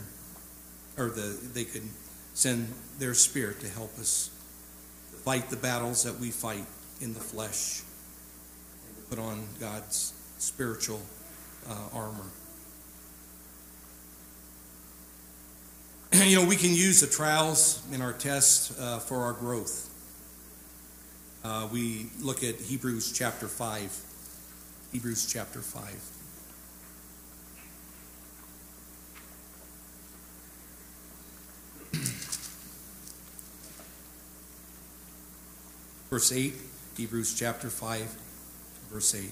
or the, they could send their spirit to help us fight the battles that we fight in the flesh put on God's spiritual uh, armor. you know, we can use the trials in our tests uh, for our growth. Uh, we look at Hebrews chapter 5. Hebrews chapter 5. Verse 8 Hebrews chapter 5, verse 8.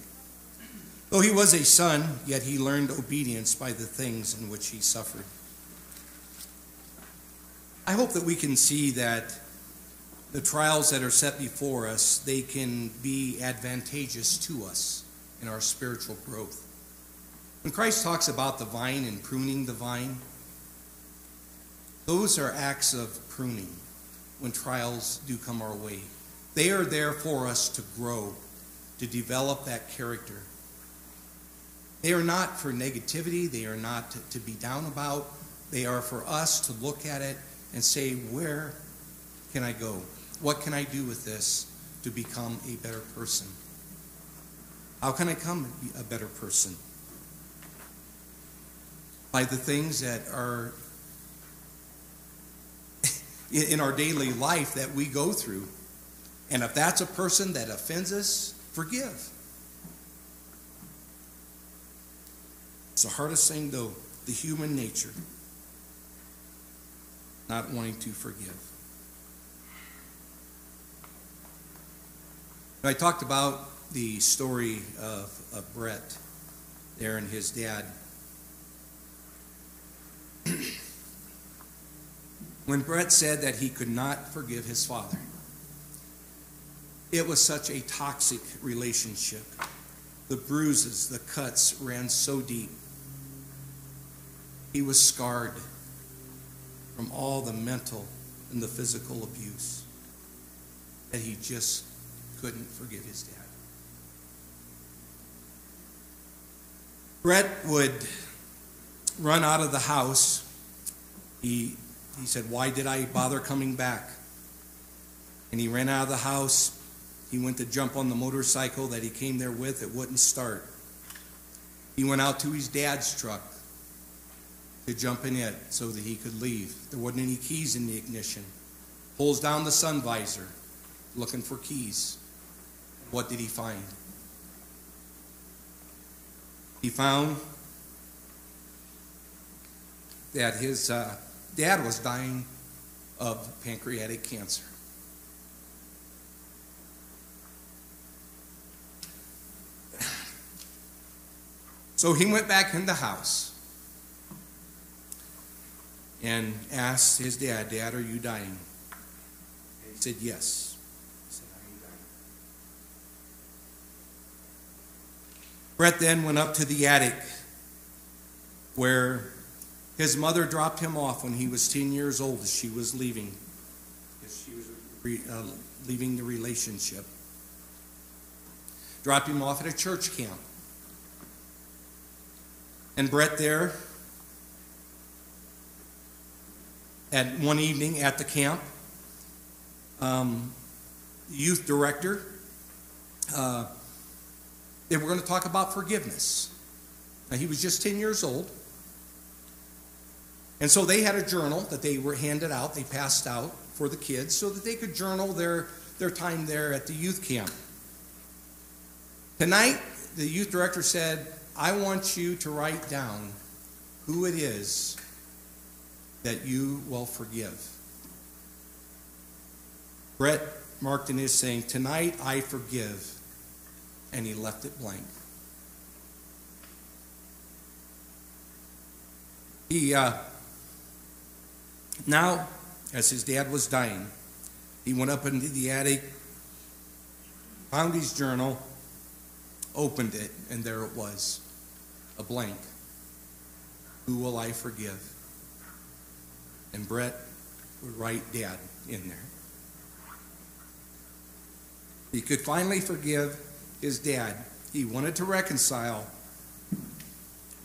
Though he was a son, yet he learned obedience by the things in which he suffered. I hope that we can see that the trials that are set before us, they can be advantageous to us in our spiritual growth. When Christ talks about the vine and pruning the vine, those are acts of pruning when trials do come our way. They are there for us to grow, to develop that character. They are not for negativity, they are not to, to be down about. They are for us to look at it and say, where can I go? What can I do with this to become a better person? How can I become a better person? By the things that are in our daily life that we go through. And if that's a person that offends us, forgive. It's the hardest thing, though, the human nature, not wanting to forgive. I talked about the story of, of Brett there and his dad. when Brett said that he could not forgive his father, it was such a toxic relationship. The bruises, the cuts ran so deep. He was scarred from all the mental and the physical abuse that he just couldn't forgive his dad. Brett would run out of the house. He, he said, Why did I bother coming back? And he ran out of the house he went to jump on the motorcycle that he came there with, it wouldn't start. He went out to his dad's truck to jump in it so that he could leave. There wasn't any keys in the ignition. Pulls down the sun visor, looking for keys. What did he find? He found that his uh, dad was dying of pancreatic cancer. So he went back in the house and asked his dad, Dad, are you dying? And he said, Yes. He said, Are you dying? Brett then went up to the attic where his mother dropped him off when he was 10 years old as she was leaving. She was re, uh, leaving the relationship. Dropped him off at a church camp. And Brett there at one evening at the camp, um, youth director, uh, they were going to talk about forgiveness. Now, he was just 10 years old. And so they had a journal that they were handed out, they passed out for the kids so that they could journal their, their time there at the youth camp. Tonight, the youth director said, I want you to write down who it is that you will forgive. Brett marked in his saying, Tonight I forgive. And he left it blank. He, uh, now, as his dad was dying, he went up into the attic, found his journal, opened it, and there it was a blank. Who will I forgive? And Brett would write dad in there. He could finally forgive his dad. He wanted to reconcile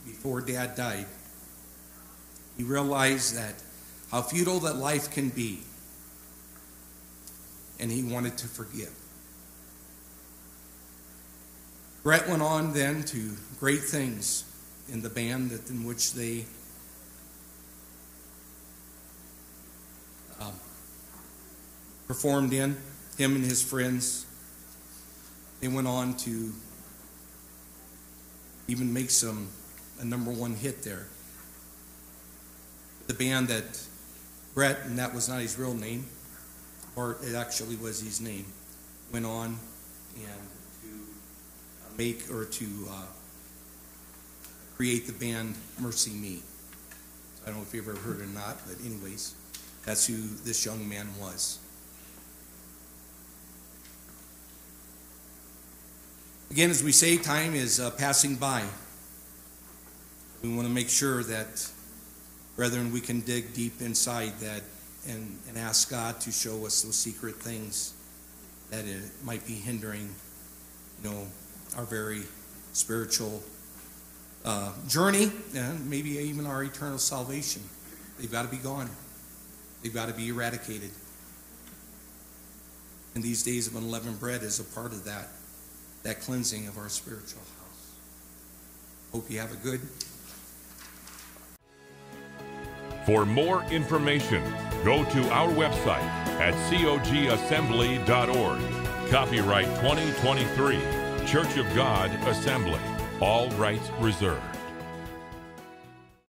before dad died. He realized that how futile that life can be. And he wanted to forgive. Brett went on then to great things in the band that, in which they um, performed in, him and his friends. They went on to even make some a number one hit there. The band that Brett, and that was not his real name, or it actually was his name, went on and make or to uh, create the band MercyMe. I don't know if you've ever heard it or not, but anyways, that's who this young man was. Again, as we say, time is uh, passing by. We want to make sure that, brethren, we can dig deep inside that and, and ask God to show us those secret things that it might be hindering, you know, our very spiritual uh, journey and maybe even our eternal salvation. They've got to be gone. They've got to be eradicated. And these days of unleavened bread is a part of that, that cleansing of our spiritual house. Hope you have a good. For more information, go to our website at cogassembly.org. Copyright 2023. Church of God Assembly. All rights reserved.